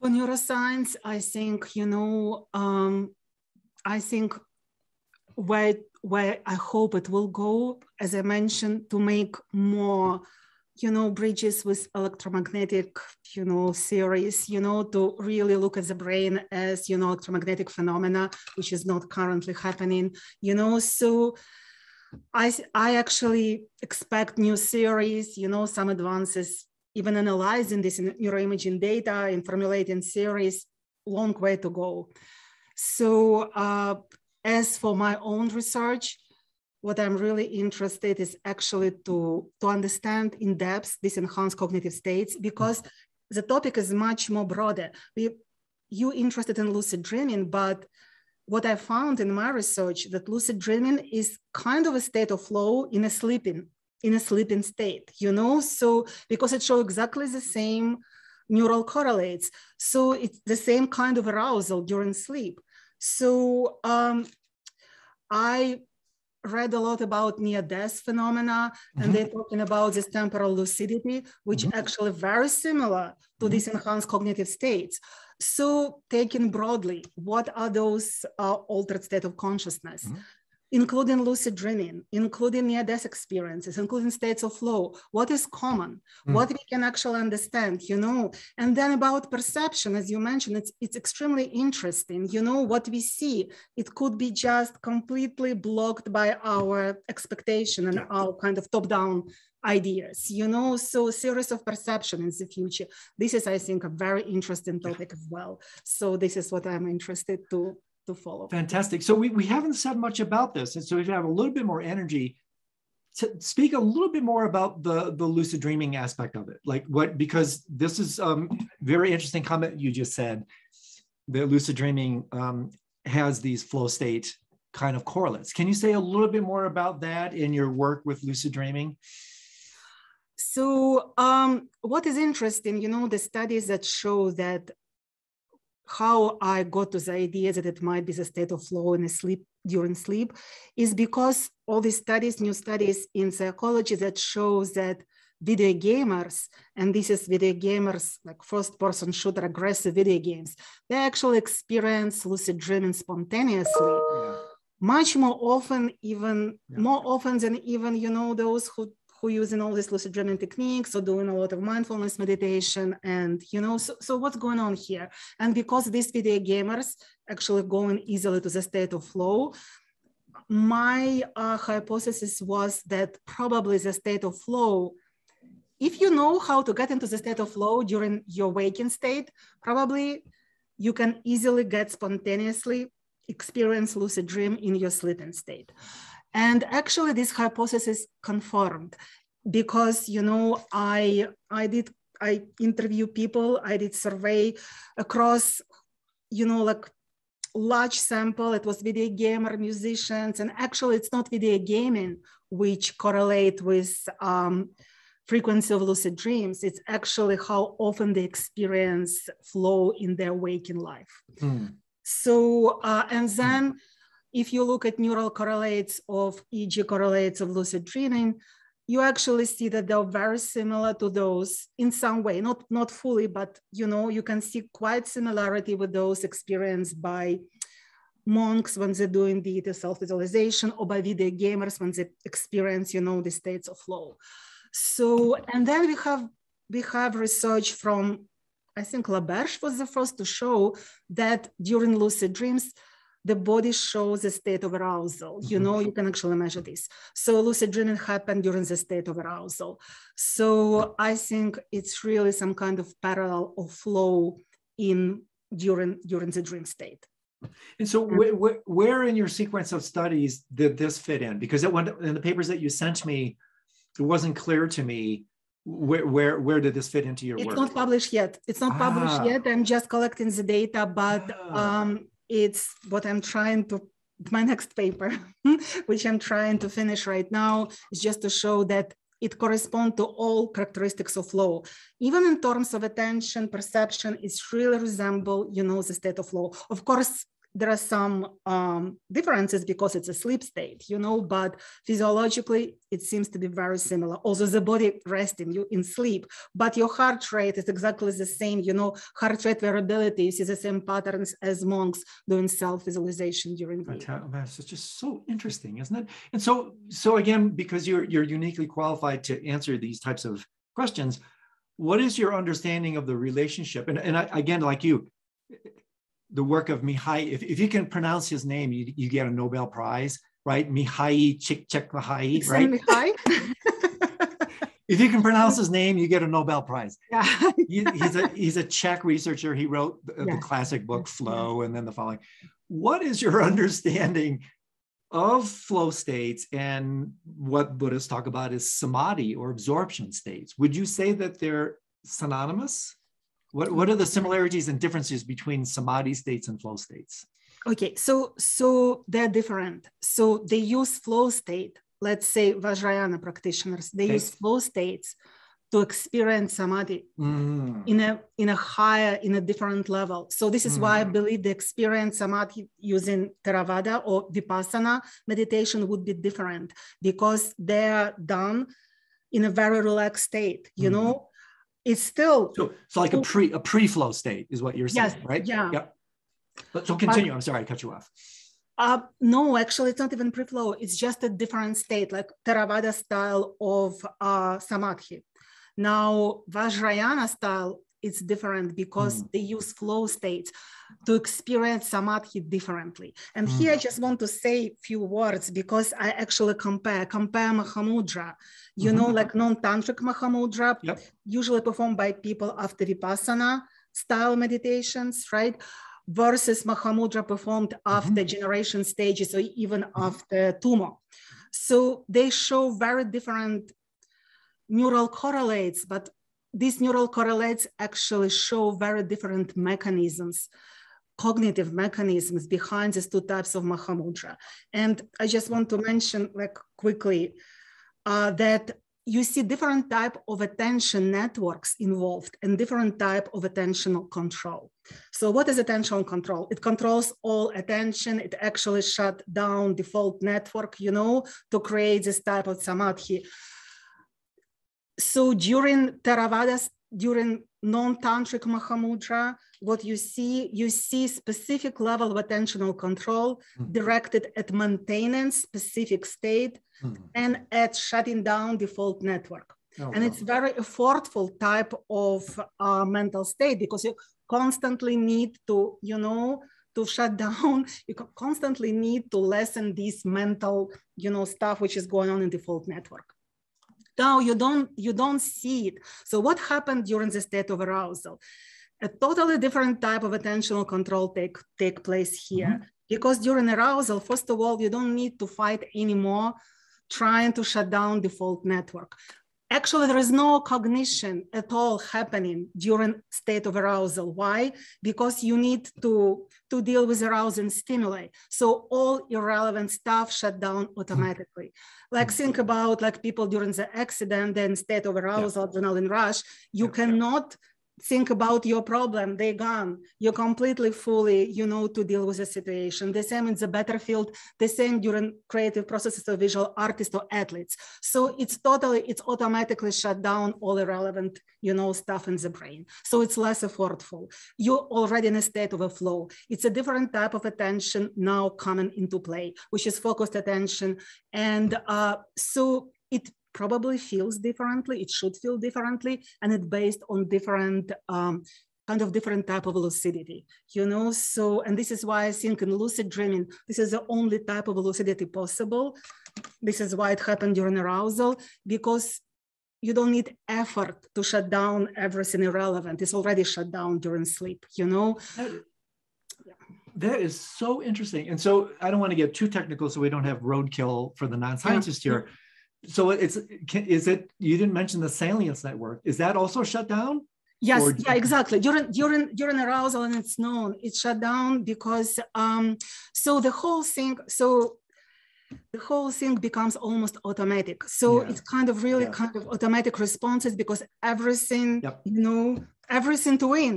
For neuroscience, I think you know, um, I think where where I hope it will go, as I mentioned, to make more you know, bridges with electromagnetic, you know, theories, you know, to really look at the brain as, you know, electromagnetic phenomena, which is not currently happening, you know, so I, I actually expect new theories, you know, some advances, even analyzing this neuroimaging data and formulating theories, long way to go. So uh, as for my own research, what I'm really interested is actually to, to understand in depth these enhanced cognitive states because the topic is much more broader. We, you interested in lucid dreaming, but what I found in my research that lucid dreaming is kind of a state of flow in a sleeping, in a sleeping state, you know? So because it shows exactly the same neural correlates. So it's the same kind of arousal during sleep. So um, I read a lot about near-death phenomena, mm-hmm. and they're talking about this temporal lucidity, which mm-hmm. actually very similar to mm-hmm. these enhanced cognitive states. So, taken broadly, what are those uh, altered state of consciousness? Including lucid dreaming, including near-death experiences, including states of flow, what is common, mm. what we can actually understand, you know, and then about perception, as you mentioned, it's, it's extremely interesting, you know, what we see, it could be just completely blocked by our expectation and our kind of top-down ideas, you know, so series of perception in the future. This is, I think, a very interesting topic as well. So this is what I'm interested to to follow. Fantastic. So we, we haven't said much about this. And so if you have a little bit more energy to speak a little bit more about the, the lucid dreaming aspect of it. Like what, because this is um very interesting comment you just said that lucid dreaming um, has these flow state kind of correlates. Can you say a little bit more about that in your work with lucid dreaming? So um, what is interesting, you know, the studies that show that how I got to the idea that it might be the state of flow in sleep during sleep is because all these studies, new studies in psychology that shows that video gamers, and this is video gamers like first person shooter aggressive video games, they actually experience lucid dreaming spontaneously. Yeah. Much more often, even yeah. more often than even you know those who who using all these lucid dreaming techniques or doing a lot of mindfulness meditation and you know so, so what's going on here? And because these video gamers actually going easily to the state of flow my uh, hypothesis was that probably the state of flow if you know how to get into the state of flow during your waking state probably you can easily get spontaneously experience lucid dream in your sleeping state and actually this hypothesis confirmed because, you know, I, I did, I interview people, I did survey across, you know, like large sample, it was video gamer musicians, and actually it's not video gaming which correlate with um, frequency of lucid dreams. It's actually how often they experience flow in their waking life. Mm. So, uh, and then if you look at neural correlates of EEG correlates of lucid dreaming, you actually see that they're very similar to those in some way, not, not fully, but you know, you can see quite similarity with those experienced by monks when they're doing the self-visualization or by video gamers when they experience, you know, the states of flow. So, and then we have, we have research from, I think LaBerge was the first to show that during lucid dreams, the body shows a state of arousal. You know, you can actually measure this. So lucid dreaming happened during the state of arousal. So I think it's really some kind of parallel or flow in during during the dream state. And so, where, where, where in your sequence of studies did this fit in? Because it went in the papers that you sent me, it wasn't clear to me where where where did this fit into your it's work? It's not published yet. It's not ah. published yet. I'm just collecting the data, but ah. um, it's what I'm trying to my next paper, which I'm trying to finish right now, is just to show that it corresponds to all characteristics of flow. Even in terms of attention, perception, it's really resemble, you know, the state of flow. Of course, there are some um, differences because it's a sleep state, you know, but physiologically it seems to be very similar. Also, the body resting you in sleep, but your heart rate is exactly the same, you know, heart rate variability, you see the same patterns as monks doing self-visualization during the That's just so interesting, isn't it? And so, so again, because you're you're uniquely qualified to answer these types of questions, what is your understanding of the relationship? And, and I, again, like you, the work of Mihai, if, if you can pronounce his name, you, you get a Nobel Prize, right? Mihai Csikszentmihalyi, right? Mihai? if you can pronounce his name, you get a Nobel Prize. Yeah. he, he's a he's a Czech researcher. He wrote the, yeah. the classic book Flow, yeah. and then the following. What is your understanding of flow states and what Buddhists talk about is samadhi or absorption states? Would you say that they're synonymous? What, what are the similarities and differences between samadhi states and flow states? Okay, so so they're different. So they use flow state. Let's say Vajrayana practitioners, they okay. use flow states to experience samadhi Mm. in a in a higher in a different level so this is why i Mm. believe the experience samadhi using theravada or vipassana meditation would be different because they are done in a very relaxed state you Mm. know it's still So, so like a pre a pre-flow state is what you're saying, Yes, right? yeah. Yep. But so continue. I'm sorry, I cut you off. Uh, no, actually, it's not even pre-flow. It's just a different state, like Theravada style of uh, samadhi. Now, Vajrayana style, it's different because Mm. they use flow states to experience samadhi differently. And here I just want to say a few words because I actually compare, compare Mahamudra, you know, Mhm. like non-tantric Mahamudra, Yep. usually performed by people after Vipassana style meditations, right? Versus Mahamudra performed after generation stages or even after Tummo. So they show very different neural correlates, but these neural correlates actually show very different mechanisms, cognitive mechanisms behind these two types of Mahamudra. And I just want to mention like quickly uh, that you see different type of attention networks involved and different type of attentional control. So what is attentional control? It controls all attention. It actually shut down default network, you know, to create this type of samadhi. So during Theravadas, during non-tantric Mahamudra, what you see, you see specific level of attentional control Mhm. directed at maintaining specific state Mm. and at shutting down default network. Oh, And it's very effortful type of uh, mental state because you constantly need to, you know, to shut down, you constantly need to lessen this mental, you know, stuff which is going on in default network. Now you don't you don't see it. So what happened during the state of arousal? A totally different type of attentional control take take place here. Mm-hmm. Because during arousal, first of all, you don't need to fight anymore trying to shut down default network. Actually, there is no cognition at all happening during state of arousal. Why? Because you need to, to deal with arousing stimuli. So all irrelevant stuff shut down hmm. automatically. Like hmm. think about like people during the accident, then state of arousal, adrenaline rush. You Yeah. cannot think about your problem they're gone. You're completely fully you know to deal with the situation. The same in the battlefield the same during creative processes of visual artists or athletes. So it's totally it's automatically shut down all irrelevant you know stuff in the brain. So it's less effortful. You're already in a state of a flow. It's a different type of attention now coming into play which is focused attention. And uh, so it probably feels differently it should feel differently and it's based on different um, kind of different type of lucidity you know? So and this is why i think in lucid dreaming this is the only type of lucidity possible. This is why it happened during arousal because you don't need effort to shut down everything irrelevant. It's already shut down during sleep you know? That- That is so interesting. And so I don't want to get too technical so we don't have roadkill for the non-scientist here. So it's can, is it you didn't mention the salience network. Is that also shut down? Yes, Or- yeah, exactly. During during during arousal, and it's known it's shut down because um, so the whole thing, so the whole thing becomes almost automatic. So Yeah. it's kind of really Yeah. kind of automatic responses because everything, Yep. you know, everything to win,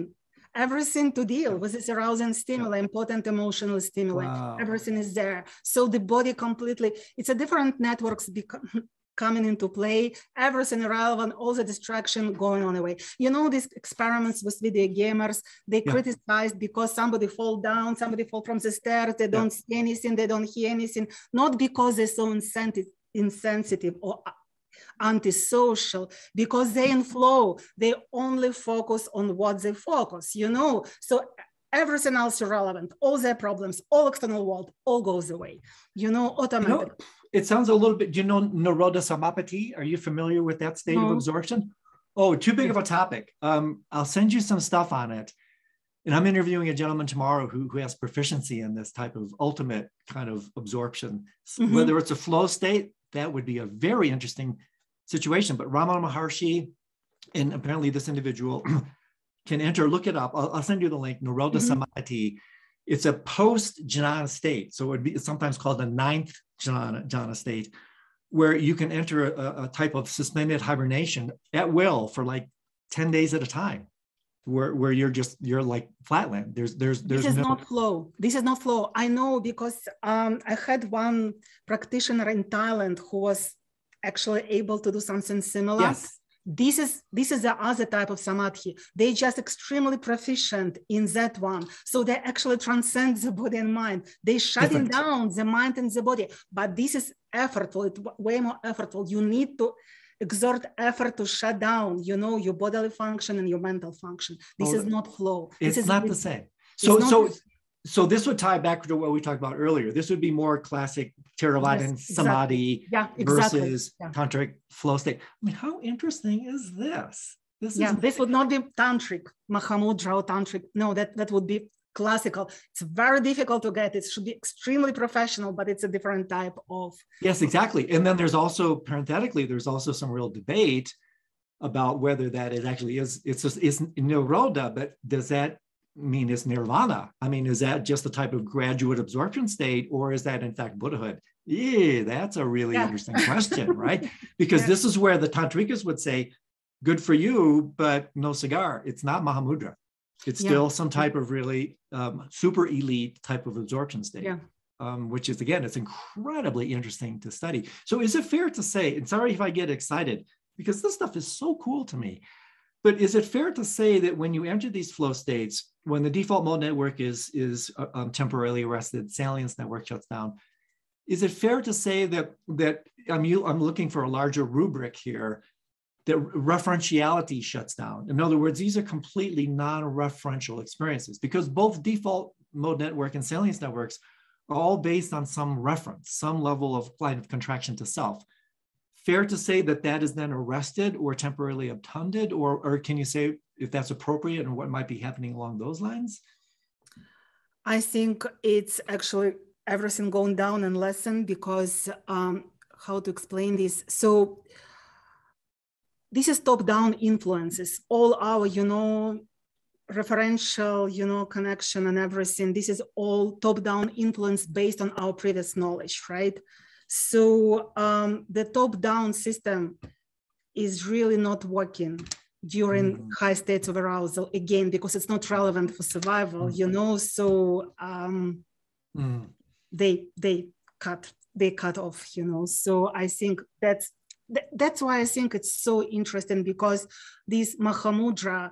everything to deal with this arousing stimuli, important emotional stimuli. Wow. Everything is there. So the body completely, it's a different networks become coming into play, everything irrelevant, all the distraction going on away. You know, these experiments with video gamers, they Yeah. criticized because somebody fall down, somebody fall from the stairs, they don't see anything, they don't hear anything, not because they're so insensitive, insensitive or antisocial because they in flow they only focus on what they focus you know so everything else irrelevant all their problems all external world all goes away you know You know, it sounds a little bit. Do you know Nirodha Samapatti? Are you familiar with that state of absorption? Oh, too big of a topic. Um, I'll send you some stuff on it. And I'm interviewing a gentleman tomorrow who, who has proficiency in this type of ultimate kind of absorption. Mhm. Whether it's a flow state, that would be a very interesting situation. But Ramana Maharshi and apparently this individual can enter, look it up. I'll, I'll send you the link, Nirodha Mhm. Samadhi. It's a post jnana state. So it would be sometimes called the ninth jnana, jhana state, where you can enter a, a type of suspended hibernation at will for like 10 days at a time where, where you're just you're like flatland there's there's there's this is no, not flow this is not flow i know because um, i had one practitioner in thailand who was actually able to do something similar. Yes. This is this is the other type of samadhi. They're just extremely proficient in that one. So they actually transcend the body and mind. They're shutting Different. down the mind and the body. But this is effortful. It's way more effortful. You need to exert effort to shut down you know your bodily function and your mental function. This Oh, is not flow. This it's is not the same. so so so this would tie back to what we talked about earlier this would be more classic Theravada Yes, exactly. samadhi yeah exactly versus Yeah. tantric flow state i mean how interesting is this this yeah is this would not be tantric mahamudra or tantric no that that would be classical it's very difficult to get it should be extremely professional but it's a different type of Yes, exactly. And then there's also parenthetically, there's also some real debate about whether that it actually is it's just it's nirodha, but does that mean it's nirvana? I mean, is that just the type of graduate absorption state, or is that in fact Buddhahood? Yeah, that's a really Yeah. interesting question, right? Because Yeah. this is where the tantrikas would say, good for you, but no cigar. It's not Mahamudra. It's Yeah. still some type of really um, super elite type of absorption state um, which is again, it's incredibly interesting to study. So, is it fair to say, and sorry if I get excited, because this stuff is so cool to me, but is it fair to say that when you enter these flow states, when the default mode network is is uh, um, temporarily arrested, salience network shuts down, is it fair to say that that I'm you, I'm looking for a larger rubric here that referentiality shuts down. In other words, these are completely non-referential experiences because both default mode network and salience networks are all based on some reference, some level of line of contraction to self. Fair to say that that is then arrested or temporarily obtunded, or, or can you say if that's appropriate and what might be happening along those lines? I think it's actually everything going down and lesson because um, how to explain this? So this is top-down influences. All our, you know, referential, you know, connection and everything. This is all top-down influence based on our previous knowledge, right? So um, the top-down system is really not working during Mhm. high states of arousal again because it's not relevant for survival you know? So um, Mm, they they cut they cut off you know? So i think that's th- that's why i think it's so interesting because this mahamudra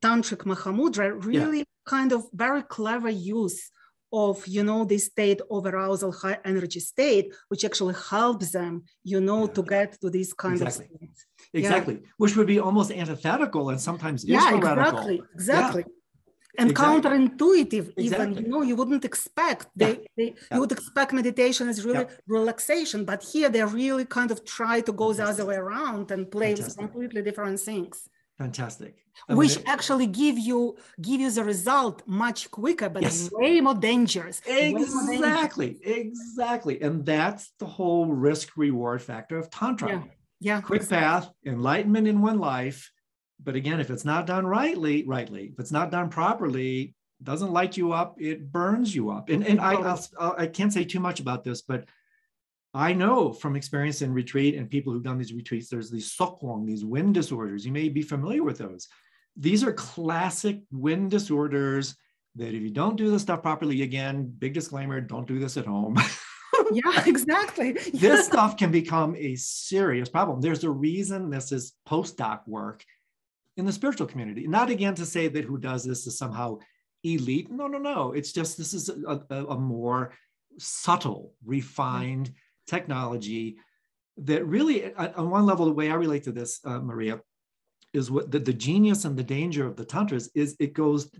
tantric mahamudra really kind of very clever use of you know this state of arousal high energy state which actually helps them you know Yeah. to get to this kind Exactly. of state. exactly, which would be almost antithetical and sometimes yeah exactly. Exactly. And Exactly. counterintuitive even you know you wouldn't expect. They, they Yeah. you would expect meditation is really relaxation but here they really kind of try to go the other way around and play with completely different things Fantastic. I which it- actually give you give you the result much quicker but Yes. way more dangerous way more dangerous. Exactly, exactly. And that's the whole risk reward factor of Tantra. Yeah. yeah Quick exactly. path, enlightenment in one life. But again, if it's not done rightly, rightly, if it's not done properly, doesn't light you up, it burns you up. And, and I, I'll- I can't say too much about this, but I know from experience in retreat and people who've done these retreats, there's these sok lung, these wind disorders. You may be familiar with those. These are classic wind disorders that if you don't do this stuff properly, again, big disclaimer, don't do this at home. yeah exactly this stuff can become a serious problem. There's a reason this is postdoc work in the spiritual community. Not again to say that who does this is somehow elite. No, no, no. It's just this is a, a, a more subtle, refined technology that really, on on one level, the way I relate to this, uh, Maria, is what the, the genius and the danger of the tantras is it goes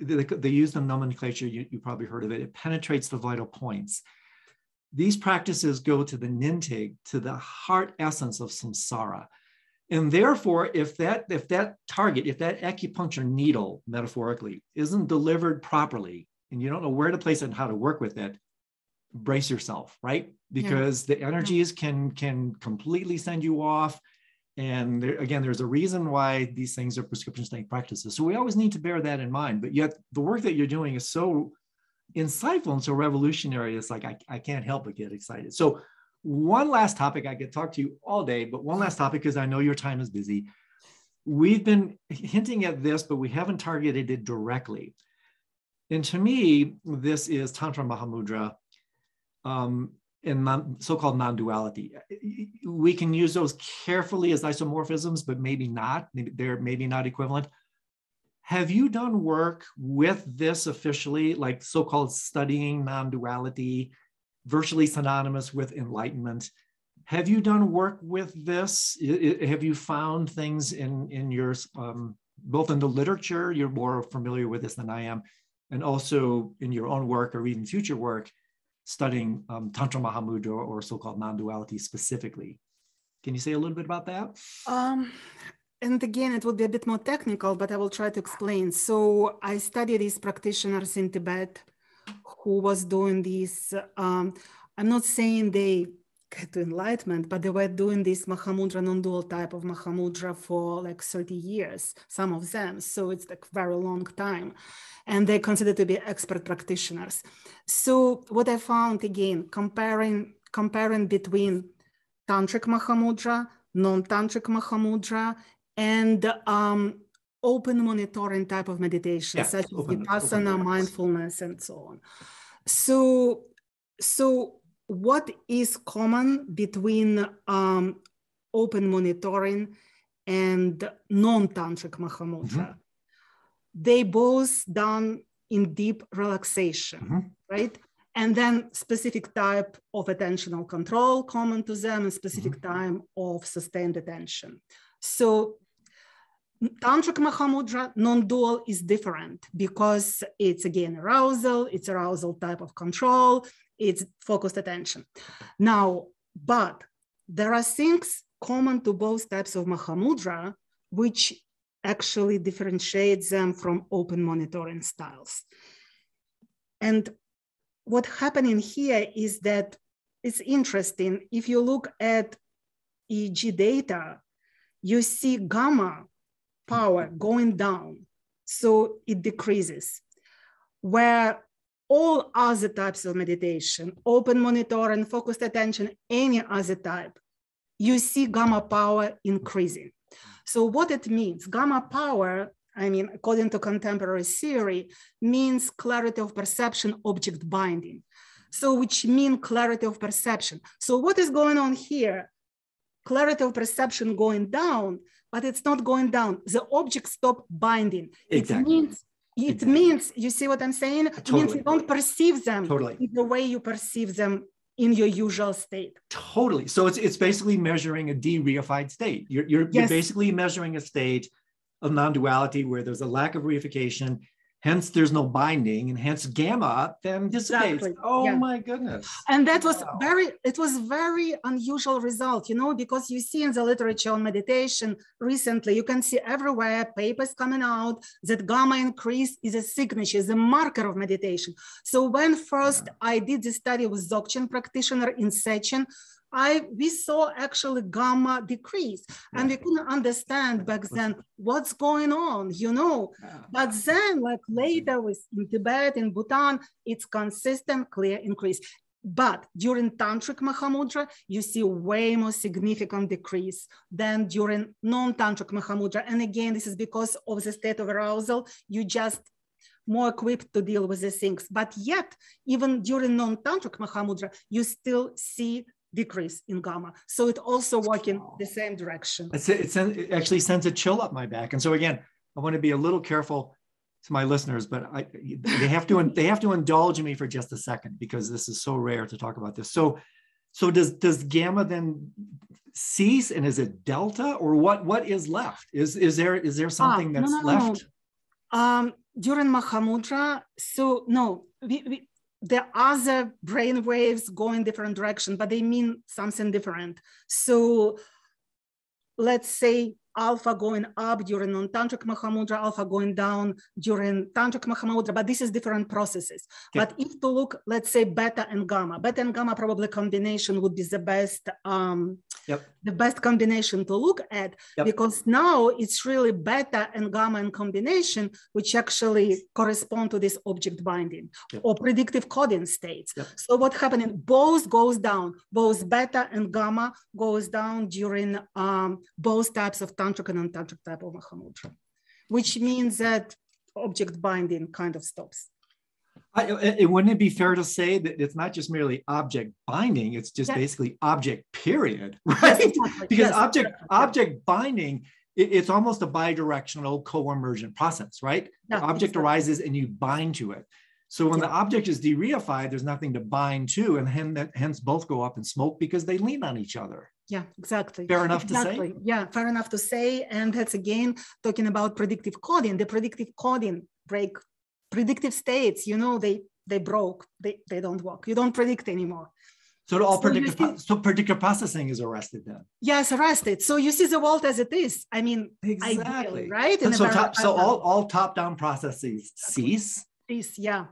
they, they use the nomenclature you, you probably heard of it it penetrates the vital points. These practices go to the nyingtik to the heart essence of samsara. And therefore if that if that target if that acupuncture needle metaphorically isn't delivered properly and you don't know where to place it and how to work with it brace yourself right because the energies can can completely send you off and there, again, there's a reason why these things are prescription strength practices. So we always need to bear that in mind. But yet, the work that you're doing is so insightful and so revolutionary. It's like I, I can't help but get excited. So, one last topic. I could talk to you all day, but one last topic because I know your time is busy. We've been hinting at this, but we haven't targeted it directly. And to me, this is Tantra Mahamudra um, in non, so-called non-duality. We can use those carefully as isomorphisms, but maybe not. They're maybe not equivalent. Have you done work with this officially, like so-called studying non-duality, virtually synonymous with enlightenment? Have you done work with this? Have you found things in in your um, both in the literature? You're more familiar with this than I am, and also in your own work or even future work studying um, Tantra Mahamudra or so-called non-duality specifically. Can you say a little bit about that? Um, and again, it will be a bit more technical, but I will try to explain. So I studied these practitioners in Tibet who was doing this. Um, I'm not saying they to enlightenment, but they were doing this Mahamudra non-dual type of Mahamudra for like 30 years, some of them. So it's like very long time. And they're considered to be expert practitioners. So what I found again, comparing, comparing between Tantric Mahamudra, non-Tantric Mahamudra, and um, open monitoring type of meditation, yeah, such as Vipassana, mindfulness, and so on. So, so what is common between um, open monitoring and non-tantric mahamudra mm-hmm. they both done in deep relaxation mm-hmm. right and then specific type of attentional control common to them and specific mm-hmm. time of sustained attention so Tantric Mahamudra non-dual is different because it's again arousal, it's arousal type of control, it's focused attention. Now, but there are things common to both types of Mahamudra, which actually differentiates them from open monitoring styles. And what happening here is that it's interesting. If you look at EEG data, you see gamma power going down. So it decreases. Where all other types of meditation, open monitor and focused attention, any other type, you see gamma power increasing. So what it means, gamma power, I mean, according to contemporary theory, means clarity of perception, object binding. So which mean clarity of perception. So what is going on here? Clarity of perception going down, but it's not going down. The object stop binding. Exactly. It means it means you see what i'm saying totally. it means you don't perceive them totally. the way you perceive them in your usual state totally so it's it's basically measuring a de-reified state you're you're, yes. you're basically measuring a state of non-duality where there's a lack of reification hence there's no binding and hence gamma then dissipates exactly. oh yeah. my goodness and that was wow. very it was very unusual result you know because you see in the literature on meditation recently you can see everywhere papers coming out that gamma increase is a signature is a marker of meditation so when first yeah. i did the study with dzogchen practitioner in Szechuan I we saw actually gamma decrease, and we couldn't understand back then what's going on, you know. But then, like later with in Tibet, in Bhutan, it's consistent, clear increase. But during Tantric Mahamudra, you see way more significant decrease than during non-Tantric Mahamudra. And again, this is because of the state of arousal. You just more equipped to deal with these things. But yet, even during non-tantric Mahamudra, you still see decrease in gamma. So it also work in the same direction. It's, it, it actually sends a chill up my back. And so again, I want to be a little careful to my listeners, but I, they have to they have to indulge me for just a second because this is so rare to talk about this. So, so does does gamma then cease, and is it delta, or what? What is left? Is is there is there something ah, that's no, no, left? No. Um, during Mahamudra, so no, we, we the other brain waves go in different direction, but they mean something different. So let's say alpha going up during non-tantric Mahamudra, alpha going down during tantric Mahamudra, but this is different processes. Yeah. But if to look, let's say beta and gamma, beta and gamma probably combination would be the best um, yep. the best combination to look at yep. because now it's really beta and gamma in combination, which actually correspond to this object binding yep. or predictive coding states. So what happening, both goes down, both beta and gamma goes down during um, both types of tantric and non-tantric type of Mahamudra, which means that object binding kind of stops. I, uh, it, wouldn't it be fair to say that it's not just merely object binding; it's just basically object period, right? Yes, exactly. because yes, object object binding, it, it's almost a bidirectional co-emergent process, right? Yeah, the object exactly. arises and you bind to it. So when yeah. the object is de-reified, there's nothing to bind to, and hence both go up in smoke because they lean on each other. Yeah, exactly. Fair enough exactly. to say? Yeah, fair enough to say. And that's again talking about predictive coding. The predictive coding break predictive states, you know, they they broke, they, they don't work. You don't predict anymore. So all so predictive, see, so predictive processing is arrested then. Yes, arrested. So you see the world as it is. I mean, exactly, ideally, right? so top, so all, all top-down processes cease. Cease, yeah.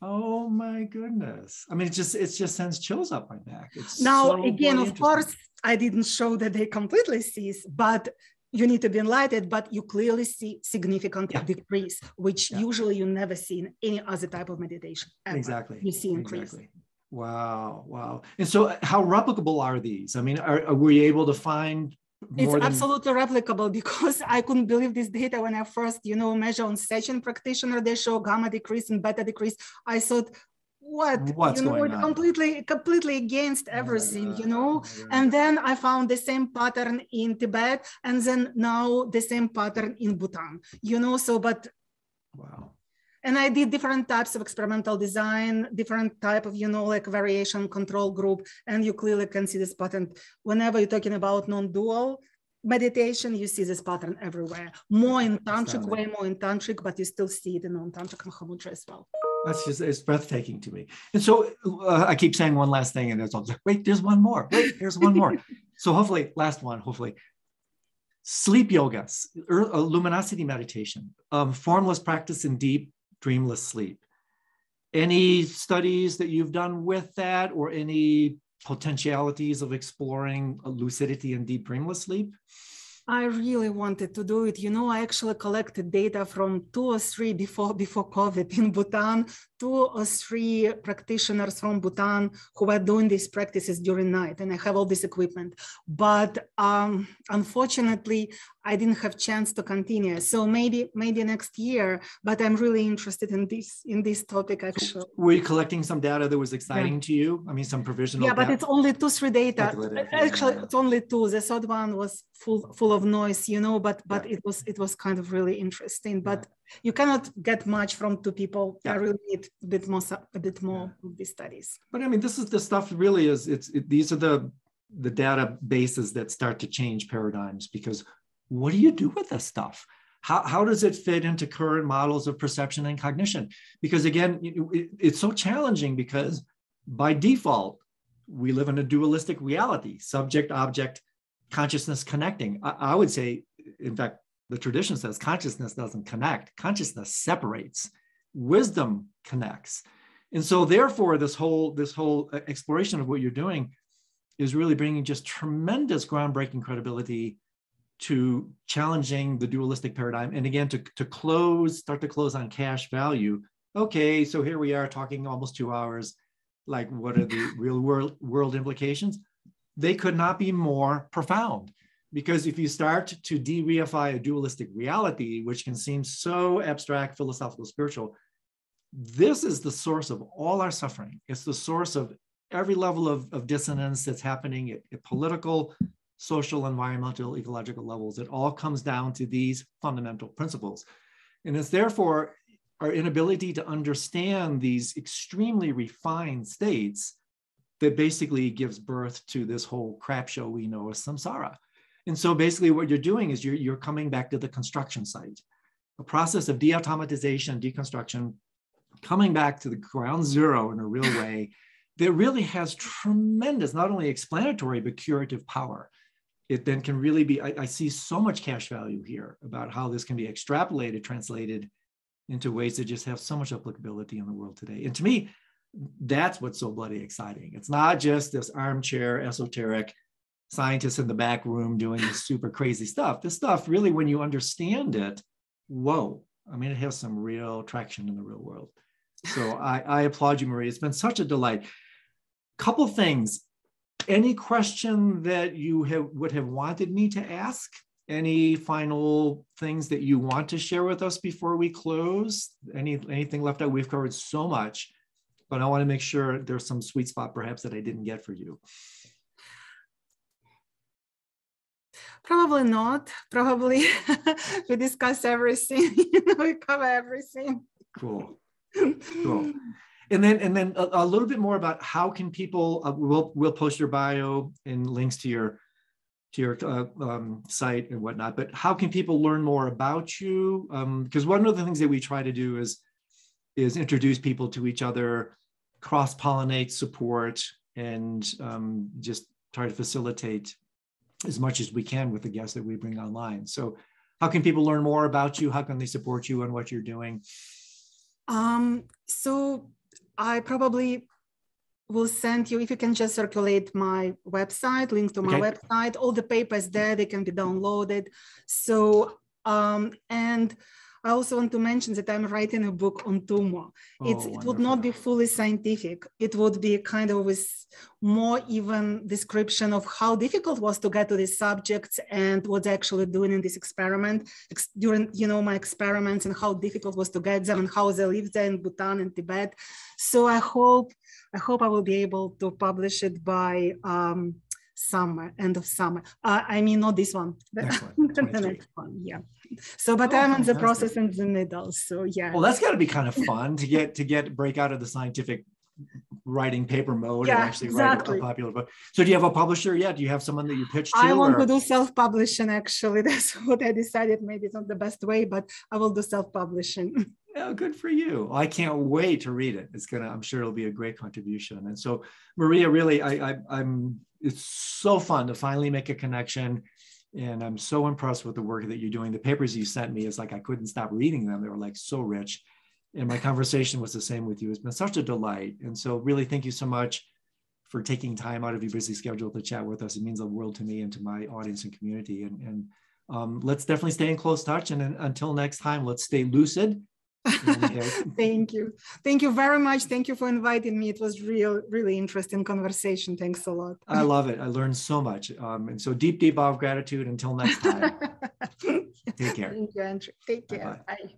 Oh my goodness. I mean, it just it just sends chills up my back. It's now so again, of course, I didn't show that they completely cease, but you need to be enlightened, but you clearly see significant yeah. decrease, which yeah. usually you never see in any other type of meditation. Ever. Exactly. You see increase. Exactly. Wow, wow. And so, how replicable are these? I mean, are, are we able to find? It's than... absolutely replicable because I couldn't believe this data when I first, you know, measure on Dzogchen practitioner. They show gamma decrease and beta decrease. I thought, what What's you know going on? completely completely against everything oh you know oh and then i found the same pattern in tibet and then now the same pattern in bhutan you know so but wow and i did different types of experimental design different type of you know like variation control group and you clearly can see this pattern whenever you're talking about non-dual meditation, you see this pattern everywhere. More in tantric way, more in tantric, but you still see it in non-tantric Mahamudra as well. That's just it's breathtaking to me. And so uh, I keep saying one last thing, and there's like, wait, there's one more. Wait, there's one more. so hopefully, last one. Hopefully, sleep yoga, er, uh, luminosity meditation, um, formless practice in deep dreamless sleep. Any studies that you've done with that, or any potentialities of exploring lucidity and deep dreamless sleep? I really wanted to do it. You know, I actually collected data from two or three before before COVID in Bhutan, two or three practitioners from Bhutan who were doing these practices during night, and I have all this equipment. But um, unfortunately, I didn't have chance to continue. So maybe maybe next year. But I'm really interested in this in this topic actually. Were you collecting some data that was exciting yeah. to you? I mean, some provisional. Yeah, but it's only two three data. Actually, yeah. it's only two. The third one was full full of noise, you know. But but yeah. it was it was kind of really interesting. But you cannot get much from two people. I really need a bit more a bit more of these studies. But I mean, this is the stuff. Really, is it's it, these are the the databases that start to change paradigms because what do you do with this stuff? How, how does it fit into current models of perception and cognition? Because again, it, it's so challenging because by default, we live in a dualistic reality, subject, object, consciousness connecting. I, I would say, in fact, the tradition says consciousness doesn't connect, consciousness separates, wisdom connects. And so therefore, this whole, this whole uh, exploration of what you're doing is really bringing just tremendous groundbreaking credibility to challenging the dualistic paradigm. And again, to, to close, start to close on cash value. Okay, so here we are talking almost two hours. Like, what are the real world, world implications? They could not be more profound. Because if you start to de reify a dualistic reality, which can seem so abstract, philosophical, spiritual, this is the source of all our suffering. It's the source of every level of, of dissonance that's happening at, at political, social, environmental, ecological levels. It all comes down to these fundamental principles. And it's therefore our inability to understand these extremely refined states that basically gives birth to this whole crap show we know as samsara. And so basically what you're doing is you're, you're coming back to the construction site, a process of de-automatization, deconstruction, coming back to the ground zero in a real way that really has tremendous, not only explanatory, but curative power. it then can really be, I, I, see so much cash value here about how this can be extrapolated, translated into ways that just have so much applicability in the world today. And to me, that's what's so bloody exciting. It's not just this armchair esoteric scientists in the back room doing this super crazy stuff. This stuff really, when you understand it, whoa, I mean, it has some real traction in the real world. So I, I applaud you, Marie. It's been such a delight. Couple things. Any question that you have would have wanted me to ask? Any final things that you want to share with us before we close? Any anything left out? We've covered so much, but I want to make sure there's some sweet spot perhaps that I didn't get for you. Probably not. Probably we discuss everything. we cover everything. Cool. Cool. And then, and then a, a, little bit more about how can people? Uh, we'll we'll post your bio and links to your to your uh, um, site and whatnot. But how can people learn more about you? Because um, one of the things that we try to do is is introduce people to each other, cross pollinate, support, and um, just try to facilitate as much as we can with the guests that we bring online. So, how can people learn more about you? How can they support you and what you're doing? Um, so, I probably will send you if you can just circulate my website, link to my okay. website. All the papers there they can be downloaded. So, um, and I also want to mention that I'm writing a book on tummo. Oh, it would not be fully scientific. It would be kind of with more even description of how difficult was to get to these subjects and what's actually doing in this experiment ex- during, you know, my experiments and how difficult was to get them and how they live there in Bhutan and Tibet. So I hope, I hope I will be able to publish it by um, summer, end of summer. Uh, I mean, not this one, the, the next one, yeah. So, but oh, I'm in the process in the middle. So, yeah. Well, that's got to be kind of fun to get to get break out of the scientific writing paper mode yeah, and actually exactly. write a popular book. So, do you have a publisher yet? Do you have someone that you pitched to? I want or? to do self-publishing. Actually, that's what I decided. Maybe it's not the best way, but I will do self-publishing. Yeah, good for you. I can't wait to read it. It's gonna. I'm sure it'll be a great contribution. And so, Maria, really, I, I I'm. It's so fun to finally make a connection and I'm so impressed with the work that you're doing. The papers you sent me is like I couldn't stop reading them. They were like so rich. And my conversation was the same with you. It's been such a delight. And so really thank you so much for taking time out of your busy schedule to chat with us. It means the world to me and to my audience and community. And, and um, let's definitely stay in close touch. And then, until next time, let's stay lucid Thank you. Thank you very much. Thank you for inviting me. It was real, really interesting conversation. Thanks a lot. I love it. I learned so much. Um, and so deep, deep of gratitude. Until next time. Take care. Thank you, Andrew. Take care. Bye-bye. Bye.